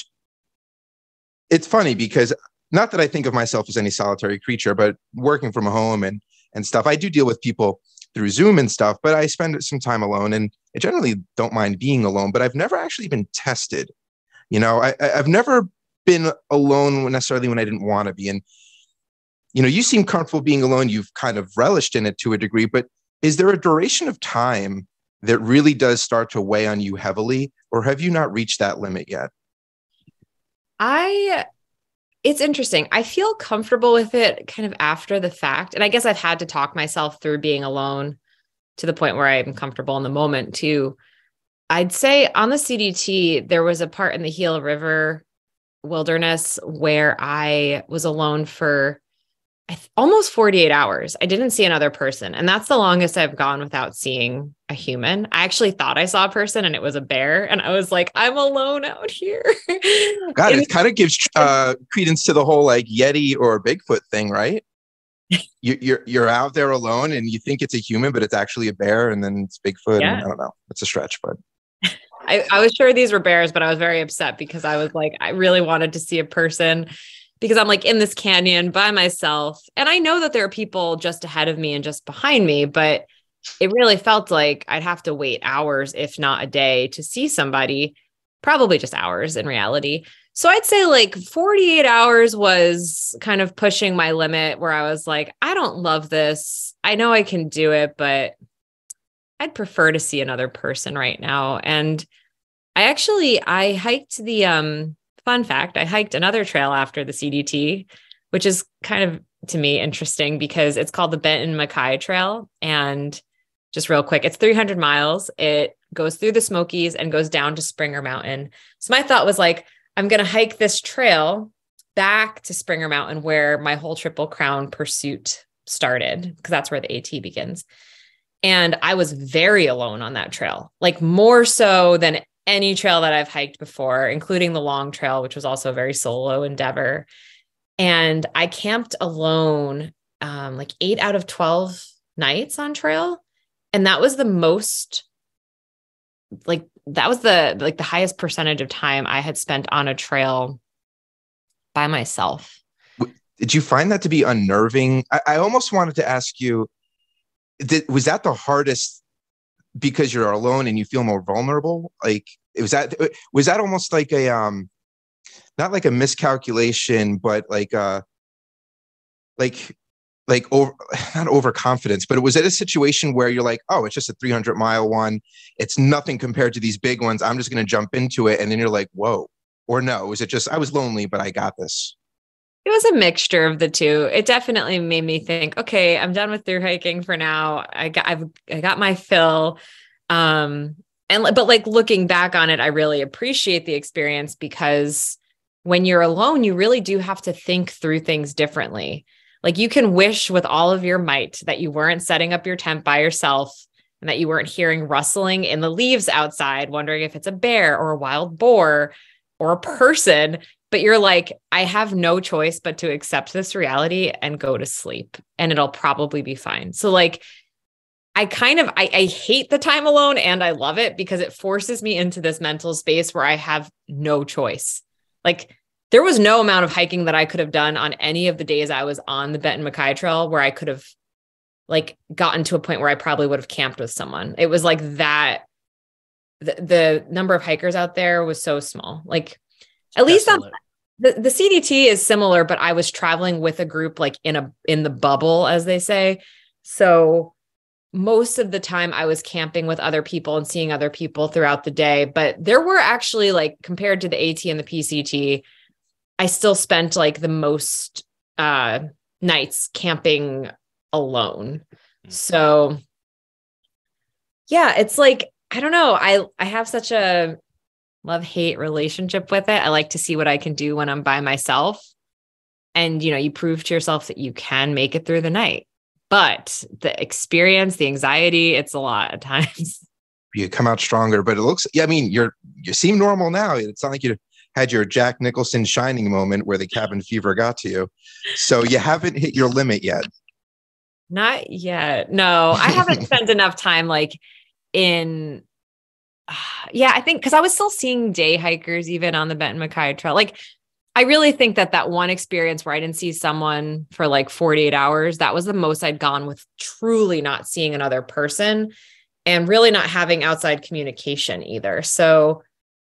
S3: it's funny because not that I think of myself as any solitary creature, but working from a home and and stuff, I do deal with people through Zoom and stuff, but I spend some time alone and I generally don't mind being alone, but I've never actually been tested. You know, I, I've never been alone necessarily when I didn't want to be. And, you know, you seem comfortable being alone. You've kind of relished in it to a degree, but is there a duration of time that really does start to weigh on you heavily, or have you not reached that limit yet?
S2: I it's interesting. I feel comfortable with it kind of after the fact. And I guess I've had to talk myself through being alone to the point where I'm comfortable in the moment too. I'd say on the CDT, there was a part in the Gila River wilderness where I was alone for almost 48 hours. I didn't see another person. And that's the longest I've gone without seeing a human. I actually thought I saw a person and it was a bear. And I was like, I'm alone out here.
S3: God, it kind of gives uh, credence to the whole like Yeti or Bigfoot thing, right? you, you're you're out there alone and you think it's a human, but it's actually a bear, and then it's Bigfoot. Yeah. I don't know. It's a stretch, but
S2: I, I was sure these were bears, but I was very upset because I was like, I really wanted to see a person because I'm like in this canyon by myself. And I know that there are people just ahead of me and just behind me, but it really felt like I'd have to wait hours, if not a day, to see somebody, probably just hours in reality. So I'd say like 48 hours was kind of pushing my limit where I was like, I don't love this. I know I can do it, but I'd prefer to see another person right now. And I actually I hiked the um fun fact I hiked another trail after the CDT, which is kind of to me interesting because it's called the Benton MacKaye Trail. And just real quick, it's 300 miles. It goes through the Smokies and goes down to Springer Mountain. So my thought was like, I'm going to hike this trail back to Springer Mountain where my whole Triple Crown pursuit started, because that's where the AT begins. And I was very alone on that trail, like more so than any trail that I've hiked before, including the long trail, which was also a very solo endeavor. And I camped alone um, like eight out of 12 nights on trail. And that was the most, like, that was the like the highest percentage of time I had spent on a trail by myself.
S3: Did you find that to be unnerving? I, I almost wanted to ask you, did, was that the hardest because you're alone and you feel more vulnerable? Like, was that was that almost like a um, not like a miscalculation, but like uh, like like over not overconfidence, but it was at a situation where you're like, oh, it's just a 300 mile one. It's nothing compared to these big ones. I'm just going to jump into it, and then you're like, whoa. Or no, was it just I was lonely, but I got this?
S2: It was a mixture of the two. It definitely made me think, okay, I'm done with through hiking for now. I got I've I got my fill. Um and but like looking back on it, I really appreciate the experience because when you're alone, you really do have to think through things differently. Like you can wish with all of your might that you weren't setting up your tent by yourself and that you weren't hearing rustling in the leaves outside, wondering if it's a bear or a wild boar or a person. But you're like, I have no choice but to accept this reality and go to sleep, and it'll probably be fine. So, like, I kind of I, I hate the time alone and I love it because it forces me into this mental space where I have no choice. Like there was no amount of hiking that I could have done on any of the days I was on the Benton MacKaye Trail where I could have like gotten to a point where I probably would have camped with someone. It was like that. The, the number of hikers out there was so small. Like at least on the, the CDT is similar, but I was traveling with a group like in a in the bubble, as they say. So most of the time I was camping with other people and seeing other people throughout the day. But there were actually like compared to the AT and the PCT, I still spent like the most uh, nights camping alone. Mm. So yeah, it's like I don't know. I I have such a love hate relationship with it. I like to see what I can do when I'm by myself. And you know, you prove to yourself that you can make it through the night. But the experience, the anxiety, it's a lot at times.
S3: You come out stronger, but it looks yeah, I mean, you're you seem normal now. It's not like you had your Jack Nicholson shining moment where the cabin fever got to you. So you haven't hit your limit yet.
S2: Not yet. No, I haven't spent enough time like in uh, yeah, I think because I was still seeing day hikers even on the Benton MacKaye Trail. Like, I really think that that one experience where I didn't see someone for like 48 hours, that was the most I'd gone with truly not seeing another person and really not having outside communication either. So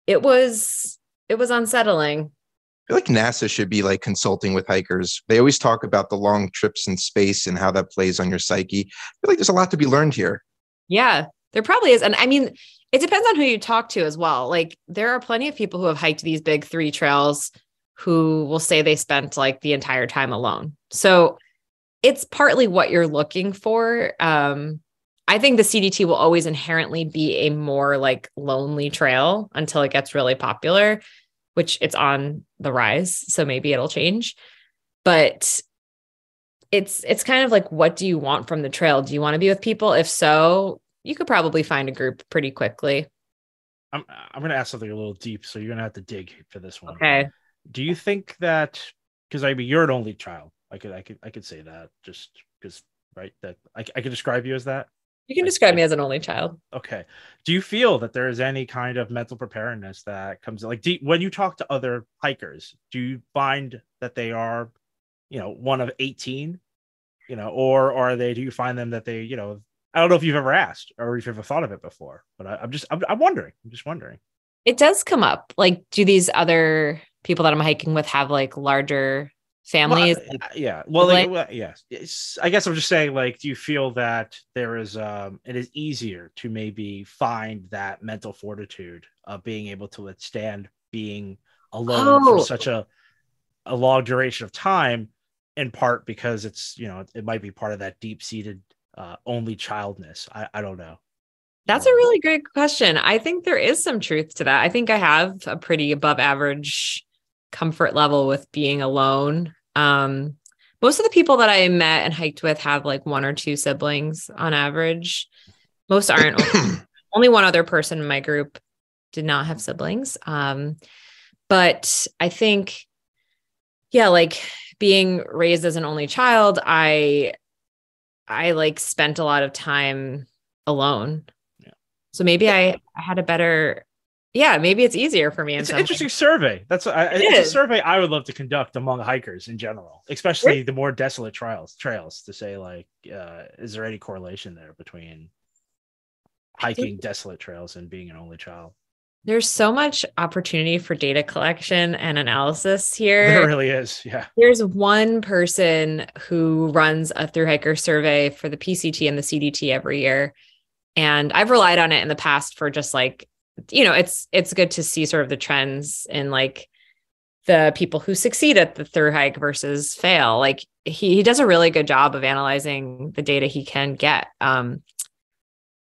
S2: it was it was unsettling.
S3: I feel like NASA should be like consulting with hikers. They always talk about the long trips in space and how that plays on your psyche. I feel like there's a lot to be learned here.
S2: Yeah, there probably is. And I mean, it depends on who you talk to as well. Like there are plenty of people who have hiked these big three trails who will say they spent like the entire time alone. So it's partly what you're looking for. Um, I think the CDT will always inherently be a more like lonely trail until it gets really popular, which it's on the rise. So maybe it'll change. But it's it's kind of like what do you want from the trail? Do you want to be with people? If so, you could probably find a group pretty quickly.
S1: I'm I'm gonna ask something a little deep, so you're gonna have to dig for this one.
S2: Okay.
S1: Do you think that because I mean you're an only child, I could I could I could say that just because right that I, I could describe you as that
S2: you can describe me as an only child.
S1: Okay. Do you feel that there is any kind of mental preparedness that comes like do, when you talk to other hikers, do you find that they are, you know, one of 18, you know, or, or are they, do you find them that they, you know, I don't know if you've ever asked or if you've ever thought of it before, but I, am just, I'm, I'm wondering, I'm just wondering.
S2: It does come up. Like, do these other people that I'm hiking with have like larger families.
S1: Well, yeah. Well, like, yes. It's, I guess I'm just saying, like, do you feel that there is, um, it is easier to maybe find that mental fortitude of being able to withstand being alone oh. for such a, a long duration of time, in part because it's, you know, it might be part of that deep seated, uh, only childness. I, I don't know.
S2: That's a really great question. I think there is some truth to that. I think I have a pretty above average comfort level with being alone. Um, most of the people that I met and hiked with have like one or two siblings on average. Most aren't. only one other person in my group did not have siblings. Um, but I think, yeah, like being raised as an only child, I I like spent a lot of time alone. Yeah. So maybe I, I had a better yeah, maybe it's easier for me.
S1: It's an interesting survey. That's a, it it's is. a survey I would love to conduct among hikers in general, especially the more desolate trails. Trails to say like, uh, is there any correlation there between hiking desolate trails and being an only child?
S2: There's so much opportunity for data collection and analysis here.
S1: There really is. Yeah.
S2: There's one person who runs a through hiker survey for the PCT and the CDT every year. And I've relied on it in the past for just like, you know, it's it's good to see sort of the trends in like the people who succeed at the through hike versus fail. Like he he does a really good job of analyzing the data he can get. Um,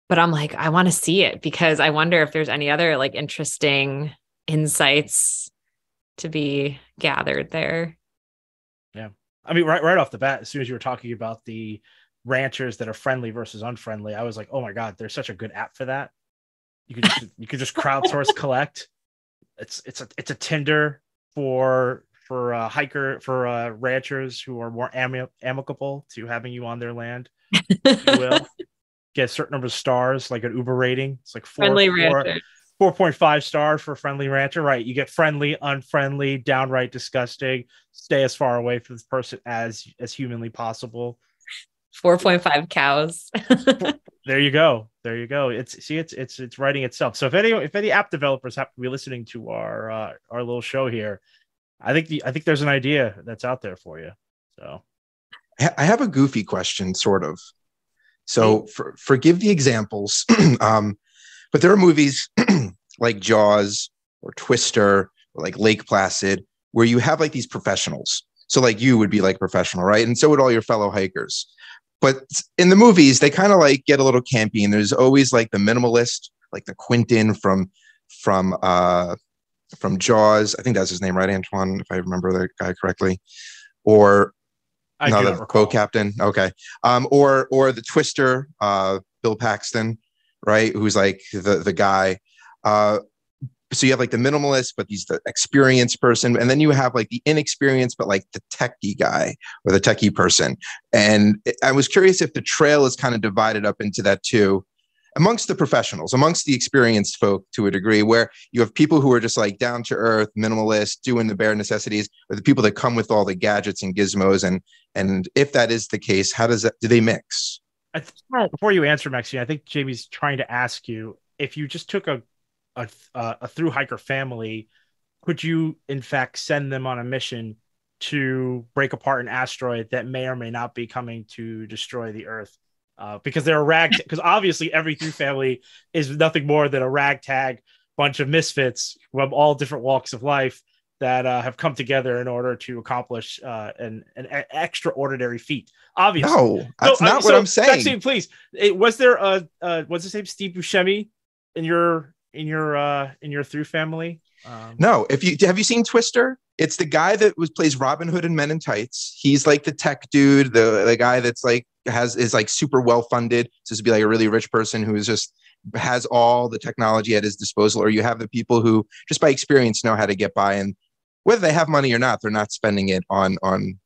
S2: but I'm like, I want to see it because I wonder if there's any other like interesting insights to be gathered there.
S1: Yeah. I mean, right right off the bat, as soon as you were talking about the ranchers that are friendly versus unfriendly, I was like, oh my God, there's such a good app for that. You could just you could just crowdsource collect. It's it's a it's a Tinder for for uh, hiker for uh, ranchers who are more ami- amicable to having you on their land. you will get a certain number of stars, like an Uber rating. It's like four, friendly four, 4.5 stars for a friendly rancher. Right. You get friendly, unfriendly, downright disgusting. Stay as far away from this person as as humanly possible.
S2: 4.5 cows.
S1: there you go. There you go. It's see, it's it's it's writing itself. So if any if any app developers happen to be listening to our uh, our little show here, I think the I think there's an idea that's out there for you. So
S3: I have a goofy question, sort of. So for, forgive the examples, um, but there are movies like Jaws or Twister or like Lake Placid where you have like these professionals. So like you would be like professional, right? And so would all your fellow hikers. But in the movies, they kind of like get a little campy, and there's always like the minimalist, like the Quentin from from uh from Jaws. I think that's his name, right, Antoine? If I remember the guy correctly, or I no, the co-captain. Okay. Um, or or the Twister, uh, Bill Paxton, right? Who's like the the guy. Uh, so you have like the minimalist, but he's the experienced person, and then you have like the inexperienced, but like the techie guy or the techie person. And I was curious if the trail is kind of divided up into that too amongst the professionals, amongst the experienced folk to a degree, where you have people who are just like down to earth, minimalist, doing the bare necessities, or the people that come with all the gadgets and gizmos. And and if that is the case, how does that do they mix?
S1: Th- before you answer, Maxine, I think Jamie's trying to ask you if you just took a a, a through hiker family, could you in fact send them on a mission to break apart an asteroid that may or may not be coming to destroy the Earth? uh, because they're a rag. Because obviously, every through family is nothing more than a ragtag bunch of misfits from all different walks of life that uh, have come together in order to accomplish uh, an an extraordinary feat. Obviously,
S3: no, that's so, not uh, what so, I'm saying.
S1: Maxine, please, it, was there a uh, what's his name, Steve Buscemi, in your in your uh, in your through family?
S3: Um, no, if you have you seen Twister? It's the guy that was plays Robin Hood in Men in Tights. He's like the tech dude, the the guy that's like has is like super well funded. So to be like a really rich person who is just has all the technology at his disposal, or you have the people who just by experience know how to get by, and whether they have money or not, they're not spending it on on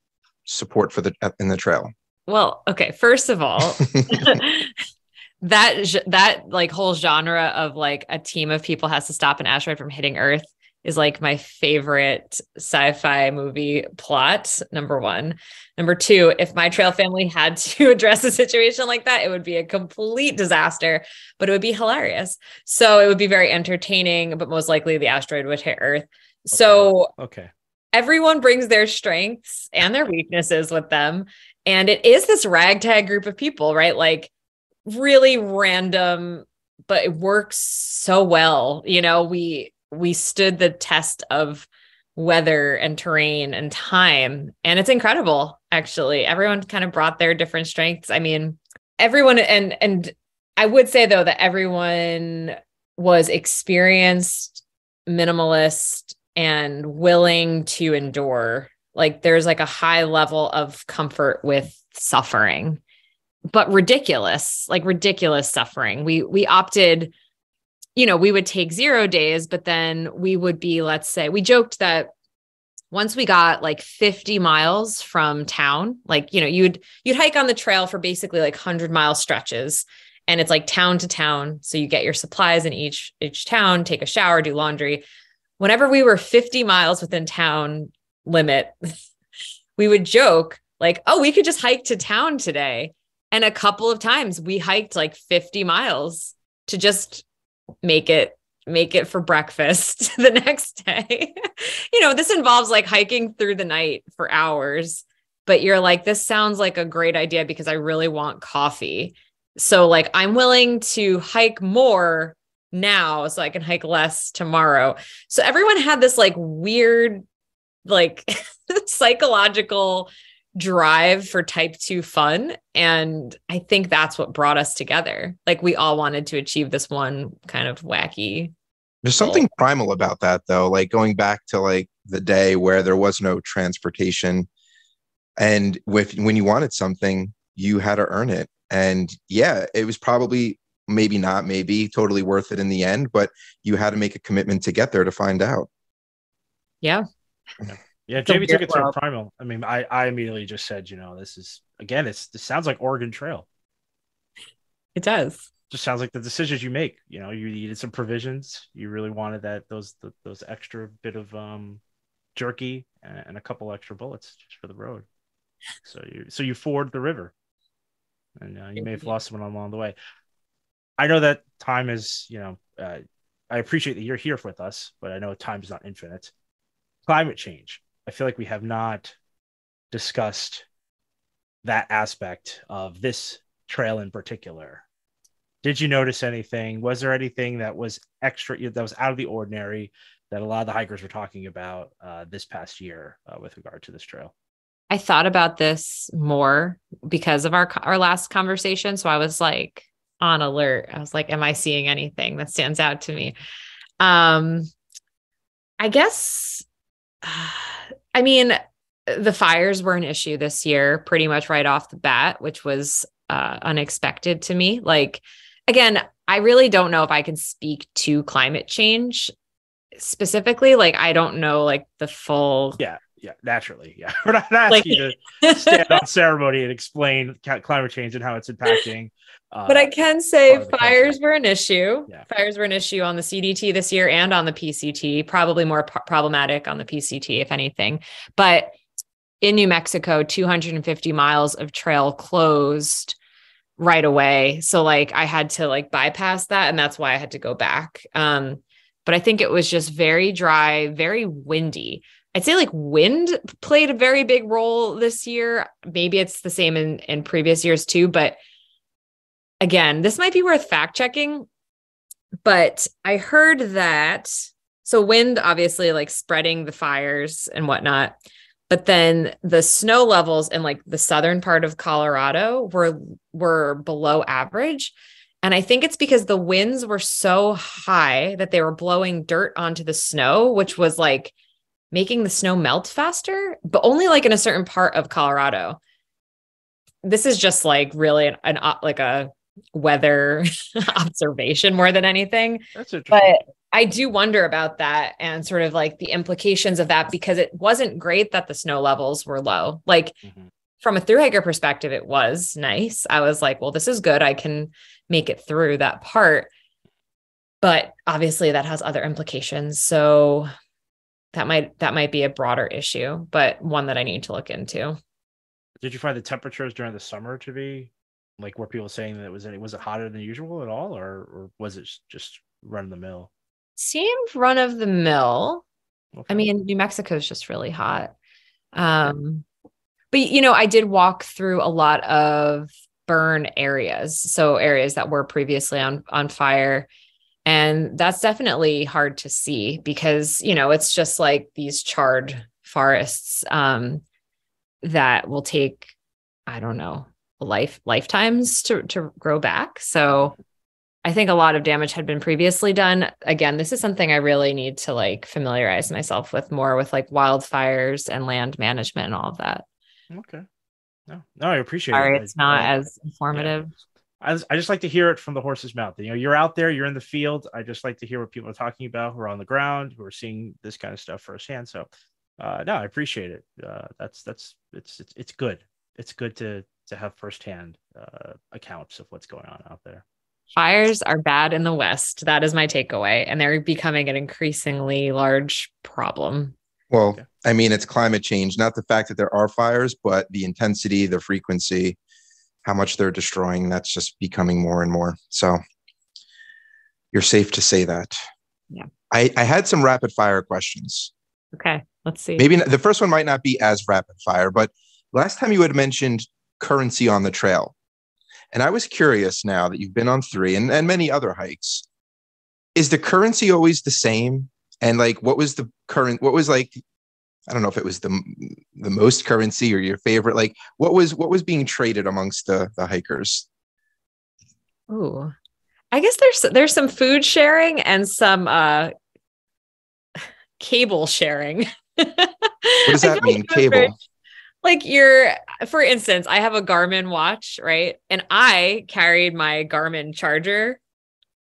S3: support for the in the trail.
S2: Well, okay. First of all, that that like whole genre of like a team of people has to stop an asteroid from hitting Earth is like my favorite sci-fi movie plot number 1 number 2 if my trail family had to address a situation like that it would be a complete disaster but it would be hilarious. So it would be very entertaining but most likely the asteroid would hit earth. Okay. so
S1: okay.
S2: everyone brings their strengths and their weaknesses with them and it is this ragtag group of people right? Like really random but it works so well. You know we we stood the test of weather and terrain and time and it's incredible actually. Everyone kind of brought their different strengths. I mean everyone and and i would say though that everyone was experienced minimalist and willing to endure. Like there's like a high level of comfort with suffering but ridiculous like ridiculous suffering we we opted you know, we would take zero days, but then we would be, let's say, we joked that once we got like 50 miles from town, like, you know, you'd you'd hike on the trail for basically like 100 mile stretches and it's like town to town, so you get your supplies in each each town, take a shower, do laundry. Whenever we were 50 miles within town limit, we would joke like, "Oh, we could just hike to town today." And a couple of times we hiked like 50 miles to just make it make it for breakfast the next day. you know, this involves like hiking through the night for hours, but you're like, this sounds like a great idea because I really want coffee. So, like, I'm willing to hike more now so I can hike less tomorrow. So, everyone had this like weird, like psychological drive for type 2 fun. And i think that's what brought us together. Like we all wanted to achieve this one kind of wacky
S3: there's something primal about that though like going back to like the day where there was no transportation and with when you wanted something you had to earn it. And yeah it was probably maybe not maybe totally worth it in the end but you had to make a commitment to get there to find out.
S2: Yeah
S1: yeah, Jamie took it to a primal. I mean, I, I immediately just said, you know, this is again, it's this sounds like Oregon Trail.
S2: It does.
S1: Just sounds like the decisions you make. You know, you needed some provisions. You really wanted that those the, those extra bit of um jerky and, and a couple extra bullets just for the road. So you so you ford the river, and uh, you may have lost someone along the way. I know that time is, you know, uh, I appreciate that you're here with us, but I know time is not infinite. Climate change I feel like we have not discussed that aspect of this trail in particular. Did you notice anything? Was there anything that was extra that was out of the ordinary that a lot of the hikers were talking about uh, this past year uh, with regard to this trail?
S2: I thought about this more because of our our last conversation, so I was like on alert. I was like, "Am I seeing anything that stands out to me?" Um, I guess. I mean, the fires were an issue this year, pretty much right off the bat, which was uh, unexpected to me. Like, again, I really don't know if I can speak to climate change specifically. Like, I don't know like the full.
S1: Yeah, yeah, naturally, yeah. We're not asking like... you to stand on ceremony and explain climate change and how it's impacting
S2: uh, but I can say fires were an issue. Yeah. Fires were an issue on the CDT this year and on the PCT, probably more p- problematic on the PCT, if anything. But in New Mexico, 250 miles of trail closed right away. So like I had to like bypass that and that's why I had to go back. Um but I think it was just very dry, very windy. I'd say like wind played a very big role this year. Maybe it's the same in in previous years too, but again, this might be worth fact checking, but I heard that so wind obviously like spreading the fires and whatnot, but then the snow levels in like the southern part of Colorado were were below average. And I think it's because the winds were so high that they were blowing dirt onto the snow, which was like making the snow melt faster, but only like in a certain part of Colorado. This is just like really an, an like a weather observation more than anything.
S1: That's interesting.
S2: But I do wonder about that and sort of like the implications of that because it wasn't great that the snow levels were low. Like mm-hmm. from a through hiker perspective, it was nice. I was like, well, this is good. I can make it through that part. But obviously that has other implications. So that might that might be a broader issue, but one that I need to look into.
S1: Did you find the temperatures during the summer to be like were people saying that it was it was it hotter than usual at all, or or was it just run of the mill?
S2: Seemed run of the mill. Okay. I mean, New Mexico is just really hot. Um, but you know, I did walk through a lot of burn areas, so areas that were previously on on fire. And that's definitely hard to see because, you know, it's just like these charred forests um, that will take, I don't know, life lifetimes to to grow back. So I think a lot of damage had been previously done. Again, this is something I really need to like familiarize myself with more with like wildfires and land management and all of that.
S1: Okay. No, no, I appreciate
S2: Sorry,
S1: it.
S2: it's not as informative.
S1: I I just like to hear it from the horse's mouth. You know, you're out there, you're in the field. I just like to hear what people are talking about who are on the ground, who are seeing this kind of stuff firsthand. So, uh, no, I appreciate it. Uh, that's that's it's, it's it's good. It's good to to have firsthand uh, accounts of what's going on out there.
S2: Fires are bad in the West. That is my takeaway, and they're becoming an increasingly large problem.
S3: Well, okay. I mean, it's climate change, not the fact that there are fires, but the intensity, the frequency, how much they're destroying. That's just becoming more and more. So you're safe to say that.
S2: Yeah.
S3: I, I had some rapid fire questions.
S2: Okay. Let's see.
S3: Maybe the first one might not be as rapid fire, but last time you had mentioned currency on the trail. And I was curious now that you've been on three and, and many other hikes. Is the currency always the same? And like, what was the current, what was like, I don't know if it was the the most currency or your favorite. Like, what was what was being traded amongst the the hikers?
S2: Oh, I guess there's there's some food sharing and some uh cable sharing.
S3: what does that mean, cable?
S2: Like you're for instance i have a garmin watch right? And i carried my garmin charger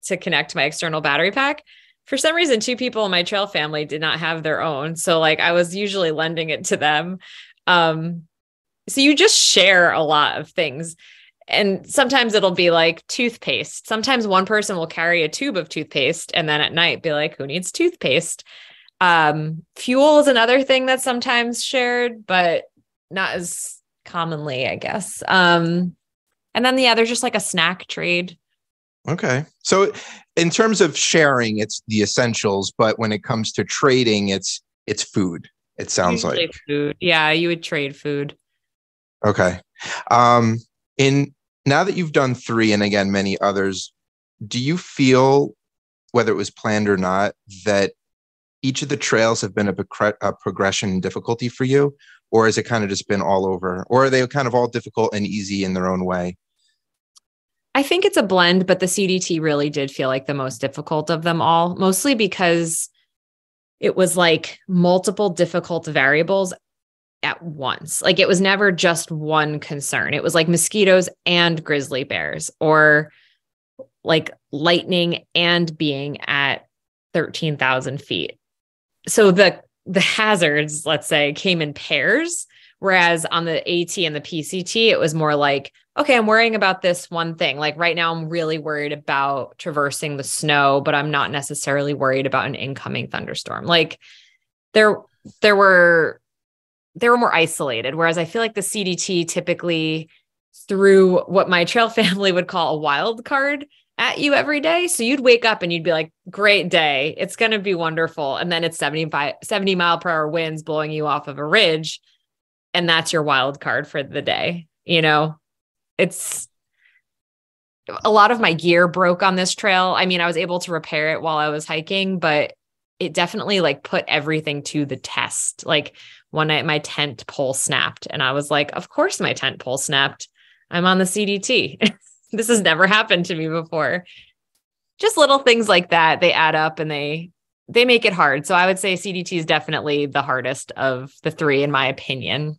S2: to connect my external battery pack. For some reason two people in my trail family did not have their own. So like i was usually lending it to them. Um so you just share a lot of things. And sometimes it'll be like toothpaste. Sometimes one person will carry a tube of toothpaste and then at night be like who needs toothpaste? Um fuel is another thing that's sometimes shared but not as commonly, I guess. Um, and then yeah, there's just like a snack trade.
S3: Okay. So in terms of sharing, it's the essentials, but when it comes to trading, it's it's food. It sounds Usually like
S2: food. Yeah, you would trade food.
S3: Okay. Um in now that you've done 3 and again many others, do you feel whether it was planned or not that each of the trails have been a, a progression in difficulty for you or has it kind of just been all over? Or are they kind of all difficult and easy in their own way?
S2: I think it's a blend but the cdt really did feel like the most difficult of them all mostly because it was like multiple difficult variables at once. Like it was never just one concern. It was like mosquitoes and grizzly bears or like lightning and being at 13,000 feet. So the the hazards, let's say, came in pairs. Whereas on the AT and the PCT, it was more like, okay, I'm worrying about this one thing. Like right now, I'm really worried about traversing the snow, but I'm not necessarily worried about an incoming thunderstorm. Like there, there were, they were more isolated. Whereas I feel like the CDT typically through what my trail family would call a wild card at you every day. So you'd wake up and you'd be like, great day. It's going to be wonderful. And then it's 75, 70 mile per hour winds blowing you off of a ridge. And that's your wild card for the day. You know, it's a lot of my gear broke on this trail. I mean, I was able to repair it while I was hiking, but it definitely like put everything to the test. Like one night my tent pole snapped and I was like, of course my tent pole snapped. I'm on the CDT. this has never happened to me before. Just little things like that, they add up and they they make it hard. So I would say CDT is definitely the hardest of the three in my opinion.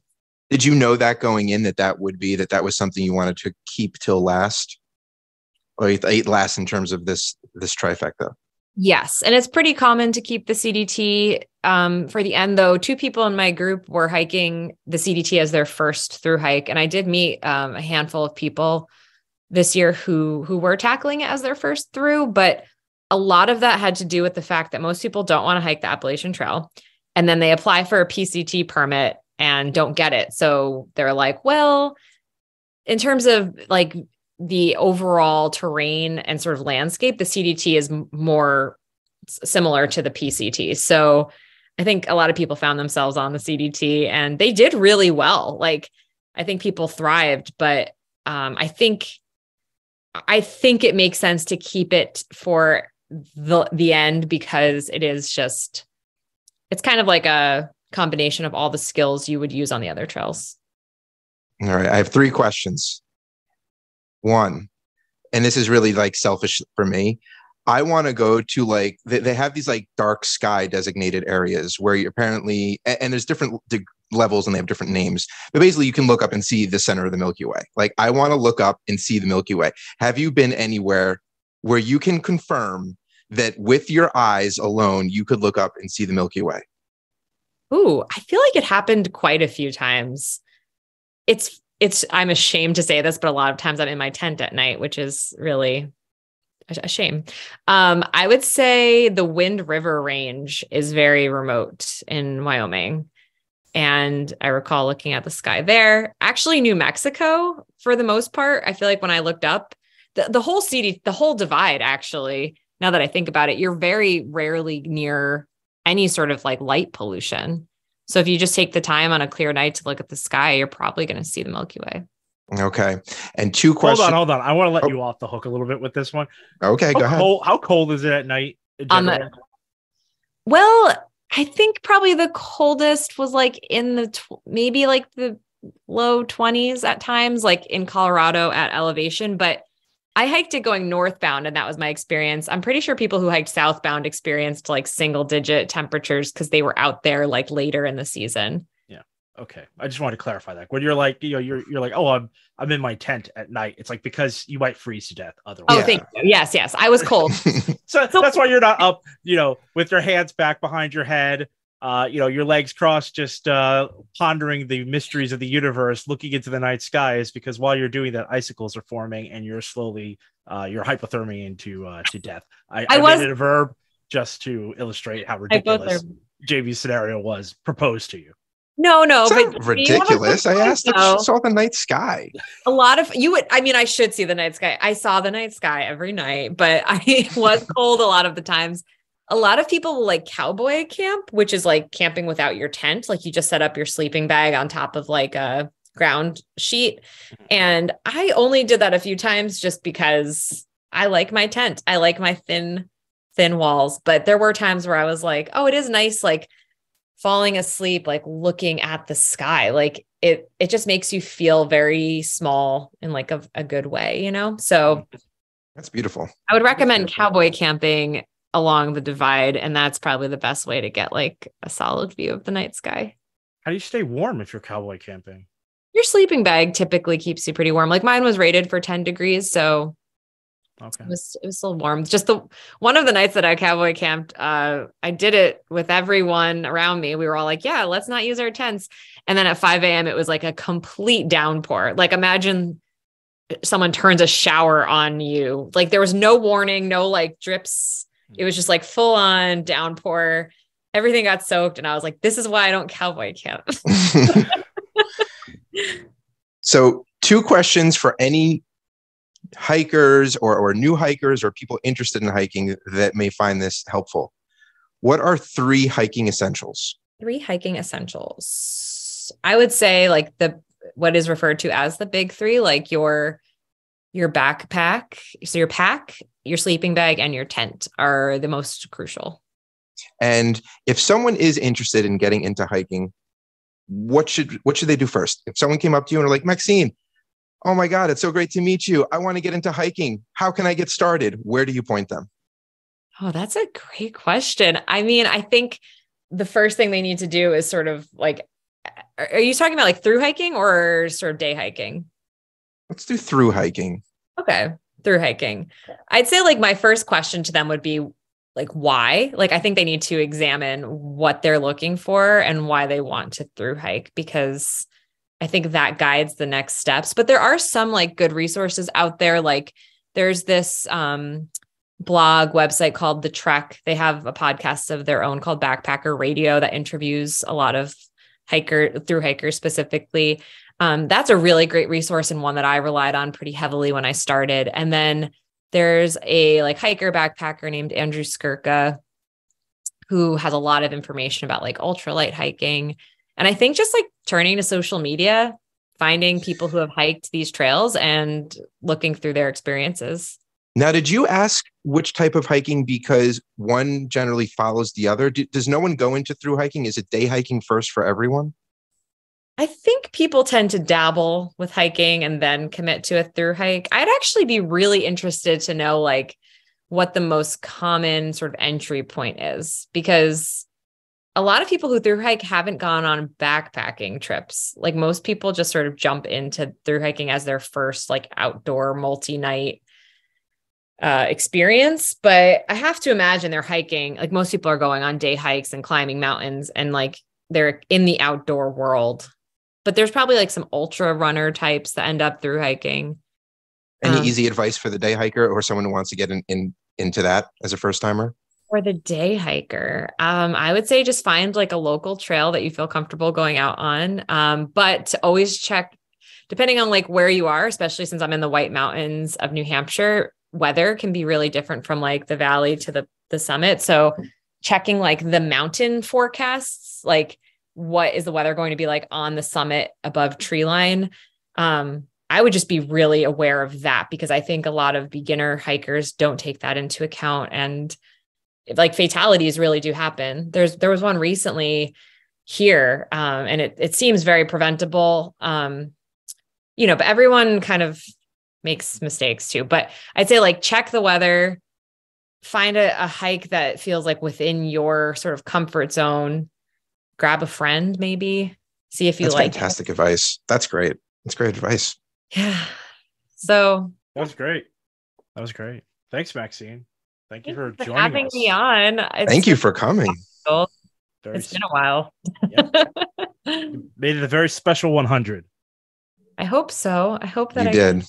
S3: Did you know that going in that that would be that that was something you wanted to keep till last? Or eight last in terms of this this trifecta?
S2: Yes, and it's pretty common to keep the CDT um, for the end. Though two people in my group were hiking the CDT as their first through hike, and I did meet um, a handful of people this year who who were tackling it as their first through, but a lot of that had to do with the fact that most people don't want to hike the Appalachian Trail and then they apply for a PCT permit and don't get it. So they're like, well, in terms of like the overall terrain and sort of landscape, the CDT is more similar to the PCT. So I think a lot of people found themselves on the CDT and they did really well. Like I think people thrived, but um, I think I think it makes sense to keep it for the the end because it is just it's kind of like a combination of all the skills you would use on the other trails.
S3: All right, I have three questions. One, and this is really like selfish for me. I want to go to like they, have these like dark sky designated areas where you apparently and there's different levels and they have different names. But basically, you can look up and see the center of the Milky Way. Like, I want to look up and see the Milky Way. Have you been anywhere where you can confirm that with your eyes alone, you could look up and see the Milky Way?
S2: Ooh, I feel like it happened quite a few times. It's it's I'm ashamed to say this, but a lot of times I'm in my tent at night, which is really a shame. Um, I would say the Wind River Range is very remote in Wyoming. And I recall looking at the sky there. Actually, New Mexico, for the most part, I feel like when I looked up, the, the whole city, the whole divide, actually, now that I think about it, you're very rarely near any sort of like light pollution. So if you just take the time on a clear night to look at the sky, you're probably going to see the Milky Way.
S3: Okay. And two questions.
S1: Hold on, hold on. I want to let oh. you off the hook a little bit with this one.
S3: Okay,
S1: how
S3: go ahead.
S1: Cold, how cold is it at night?
S2: Um, well, I think probably the coldest was like in the tw- maybe like the low 20s at times, like in Colorado at elevation. But I hiked it going northbound, and that was my experience. I'm pretty sure people who hiked southbound experienced like single digit temperatures because they were out there like later in the season.
S1: Yeah. Okay. I just wanted to clarify that. When you're like, you know, you're you're like, oh, I'm I'm in my tent at night. It's like because you might freeze to death otherwise.
S2: Oh, yeah. thank you. Yes, yes. I was cold.
S1: so, so that's why you're not up, you know, with your hands back behind your head, uh, you know, your legs crossed, just uh, pondering the mysteries of the universe, looking into the night skies. Because while you're doing that, icicles are forming, and you're slowly uh, you're hypothermia into uh, to death. I, I, I was... made it a verb just to illustrate how ridiculous JB's scenario was proposed to you.
S2: No, no,
S3: but ridiculous. I asked if she saw the night sky.
S2: A lot of you would. I mean, I should see the night sky. I saw the night sky every night, but I was cold a lot of the times a lot of people will like cowboy camp, which is like camping without your tent. Like you just set up your sleeping bag on top of like a ground sheet. Mm-hmm. And I only did that a few times just because I like my tent. I like my thin, thin walls. But there were times where I was like, oh, it is nice, like falling asleep, like looking at the sky. Like it, it just makes you feel very small in like a, a good way, you know? So mm-hmm.
S3: that's beautiful.
S2: I would recommend cowboy camping along the divide and that's probably the best way to get like a solid view of the night sky
S1: how do you stay warm if you're cowboy camping
S2: your sleeping bag typically keeps you pretty warm like mine was rated for 10 degrees so okay. It was it was still warm. Just the one of the nights that i cowboy camped uh i did it with everyone around me. We were all like yeah let's not use our tents. And then at 5 a.m it was like a complete downpour. Like imagine someone turns a shower on you. Like there was no warning no like drips. It was just like full on downpour. Everything got soaked. And I was like, this is why I don't cowboy camp.
S3: so, two questions for any hikers or, or new hikers or people interested in hiking that may find this helpful. What are three hiking essentials?
S2: Three hiking essentials. I would say like the what is referred to as the big three, like your your backpack, so your pack, your sleeping bag, and your tent are the most crucial.
S3: And if someone is interested in getting into hiking, what should what should they do first? If someone came up to you and were like, Maxine, oh my God, it's so great to meet you. I want to get into hiking. How can I get started? Where do you point them?
S2: Oh, that's a great question. I mean, I think the first thing they need to do is sort of like, are you talking about like through hiking or sort of day hiking?
S3: Let's do through hiking.
S2: Okay. Through hiking. I'd say like my first question to them would be like why? Like I think they need to examine what they're looking for and why they want to through hike because I think that guides the next steps. But there are some like good resources out there like there's this um blog website called The Trek. They have a podcast of their own called Backpacker Radio that interviews a lot of hiker through hikers specifically um, that's a really great resource and one that I relied on pretty heavily when I started. And then there's a like hiker backpacker named Andrew Skurka who has a lot of information about like ultralight hiking. And I think just like turning to social media, finding people who have hiked these trails and looking through their experiences.
S3: Now, did you ask which type of hiking because one generally follows the other? does no one go into through hiking? Is it day hiking first for everyone?
S2: I think people tend to dabble with hiking and then commit to a through hike. I'd actually be really interested to know like what the most common sort of entry point is because a lot of people who through hike haven't gone on backpacking trips. Like most people just sort of jump into through hiking as their first like outdoor multi night uh, experience. But I have to imagine they're hiking. Like most people are going on day hikes and climbing mountains and like they're in the outdoor world. But there's probably like some ultra runner types that end up through hiking.
S3: Any
S2: Um,
S3: easy advice for the day hiker or someone who wants to get in, in into that as a first timer?
S2: For the day hiker, um, I would say just find like a local trail that you feel comfortable going out on. Um, but always check, depending on like where you are, especially since I'm in the White Mountains of New Hampshire, weather can be really different from like the valley to the the summit. So checking like the mountain forecasts, like what is the weather going to be like on the summit above tree line? Um, I would just be really aware of that because I think a lot of beginner hikers don't take that into account and like fatalities really do happen. There's there was one recently here um, and it it seems very preventable um, you know, but everyone kind of makes mistakes too. But I'd say like check the weather, find a, a hike that feels like within your sort of comfort zone, grab a friend maybe, see if you
S3: That's
S2: like it.
S3: fantastic advice. That's great. That's great advice.
S2: Yeah. So
S1: That was great. That was great. Thanks, Maxine. Thank you for
S2: for
S1: joining
S2: having
S1: us.
S2: me on. It's
S3: Thank you for coming.
S1: Very
S2: It's been a while. yeah.
S1: made it a very special 100.
S2: I hope so. I hope that
S3: You
S2: I
S3: did.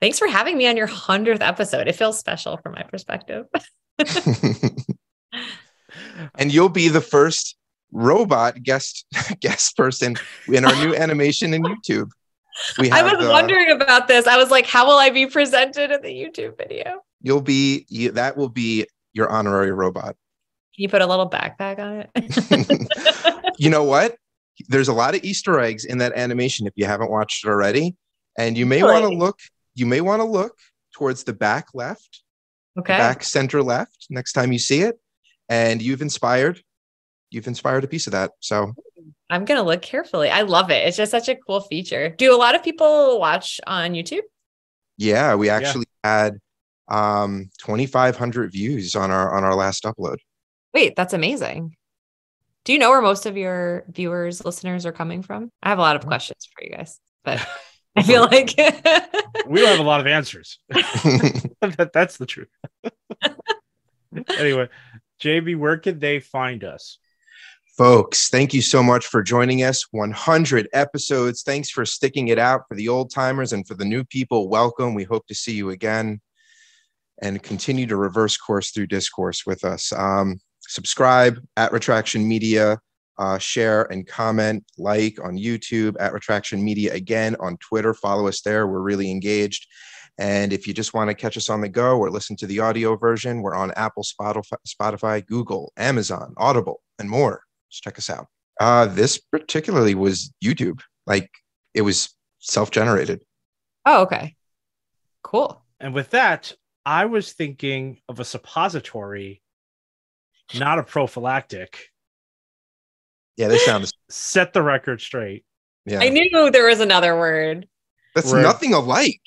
S2: Thanks for having me on your 100th episode. It feels special from my perspective.
S3: and you'll be the first robot guest guest person in our new animation in YouTube. We
S2: I was
S3: the- uh,
S2: wondering about this. I was like, how will I be presented in the YouTube video?
S3: You'll be you, that will be your honorary robot.
S2: Can you put a little backpack on it?
S3: you know what? There's a lot of Easter eggs in that animation if you haven't watched it already. And you may want to look, you may want to look towards the back left,
S2: okay.
S3: back center left next time you see it. And you've inspired, you've inspired a piece of that. So
S2: I'm going to look carefully. I love it. It's just such a cool feature. Do a lot of people watch on YouTube?
S3: yeah, we actually had um 2,500 views on our on our last upload.
S2: Wait, that's amazing. Do you know where most of your viewers, listeners are coming from? I have a lot of questions for you guys, but I feel like
S1: We don't have a lot of answers. that, that's the truth. anyway, JB, where can they find us?
S3: Folks, thank you so much for joining us. 100 episodes. Thanks for sticking it out for the old timers and for the new people. Welcome. We hope to see you again and continue to reverse course through discourse with us. Um, subscribe at Retraction Media, uh, share and comment, like on YouTube at Retraction Media again on Twitter. Follow us there. We're really engaged. And if you just want to catch us on the go or listen to the audio version, we're on Apple, Spotify, Spotify Google, Amazon, Audible, and more. Just check us out. Uh, this particularly was YouTube. Like it was self-generated.
S2: Oh, okay. Cool.
S1: And with that, I was thinking of a suppository, not a prophylactic.
S3: Yeah, they sound.
S1: Set the record straight.
S3: Yeah,
S2: I knew there was another word.
S3: that's
S1: Right.
S3: nothing alike.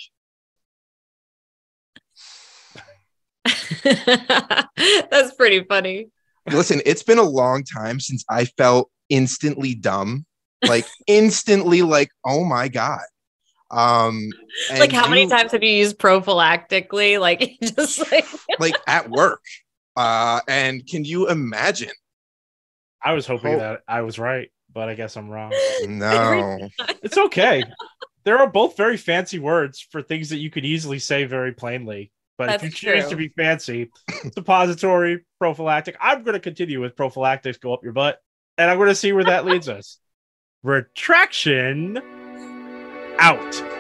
S2: That's pretty funny.
S3: Listen, it's been a long time since I felt instantly dumb, like instantly, like oh my god. Um, and
S2: like how many times have you used prophylactically? Like just like
S3: Like at work. Uh, and can you imagine?
S1: I was hoping
S3: Oh.
S1: that I was right, but I guess I'm wrong.
S3: No,
S1: It's okay. there are both very fancy words for things that you could easily say very plainly. But if you choose
S2: true.
S1: to be fancy, suppository, prophylactic, I'm going to continue with prophylactics go up your butt, and I'm going to see where that leads us. Retraction out.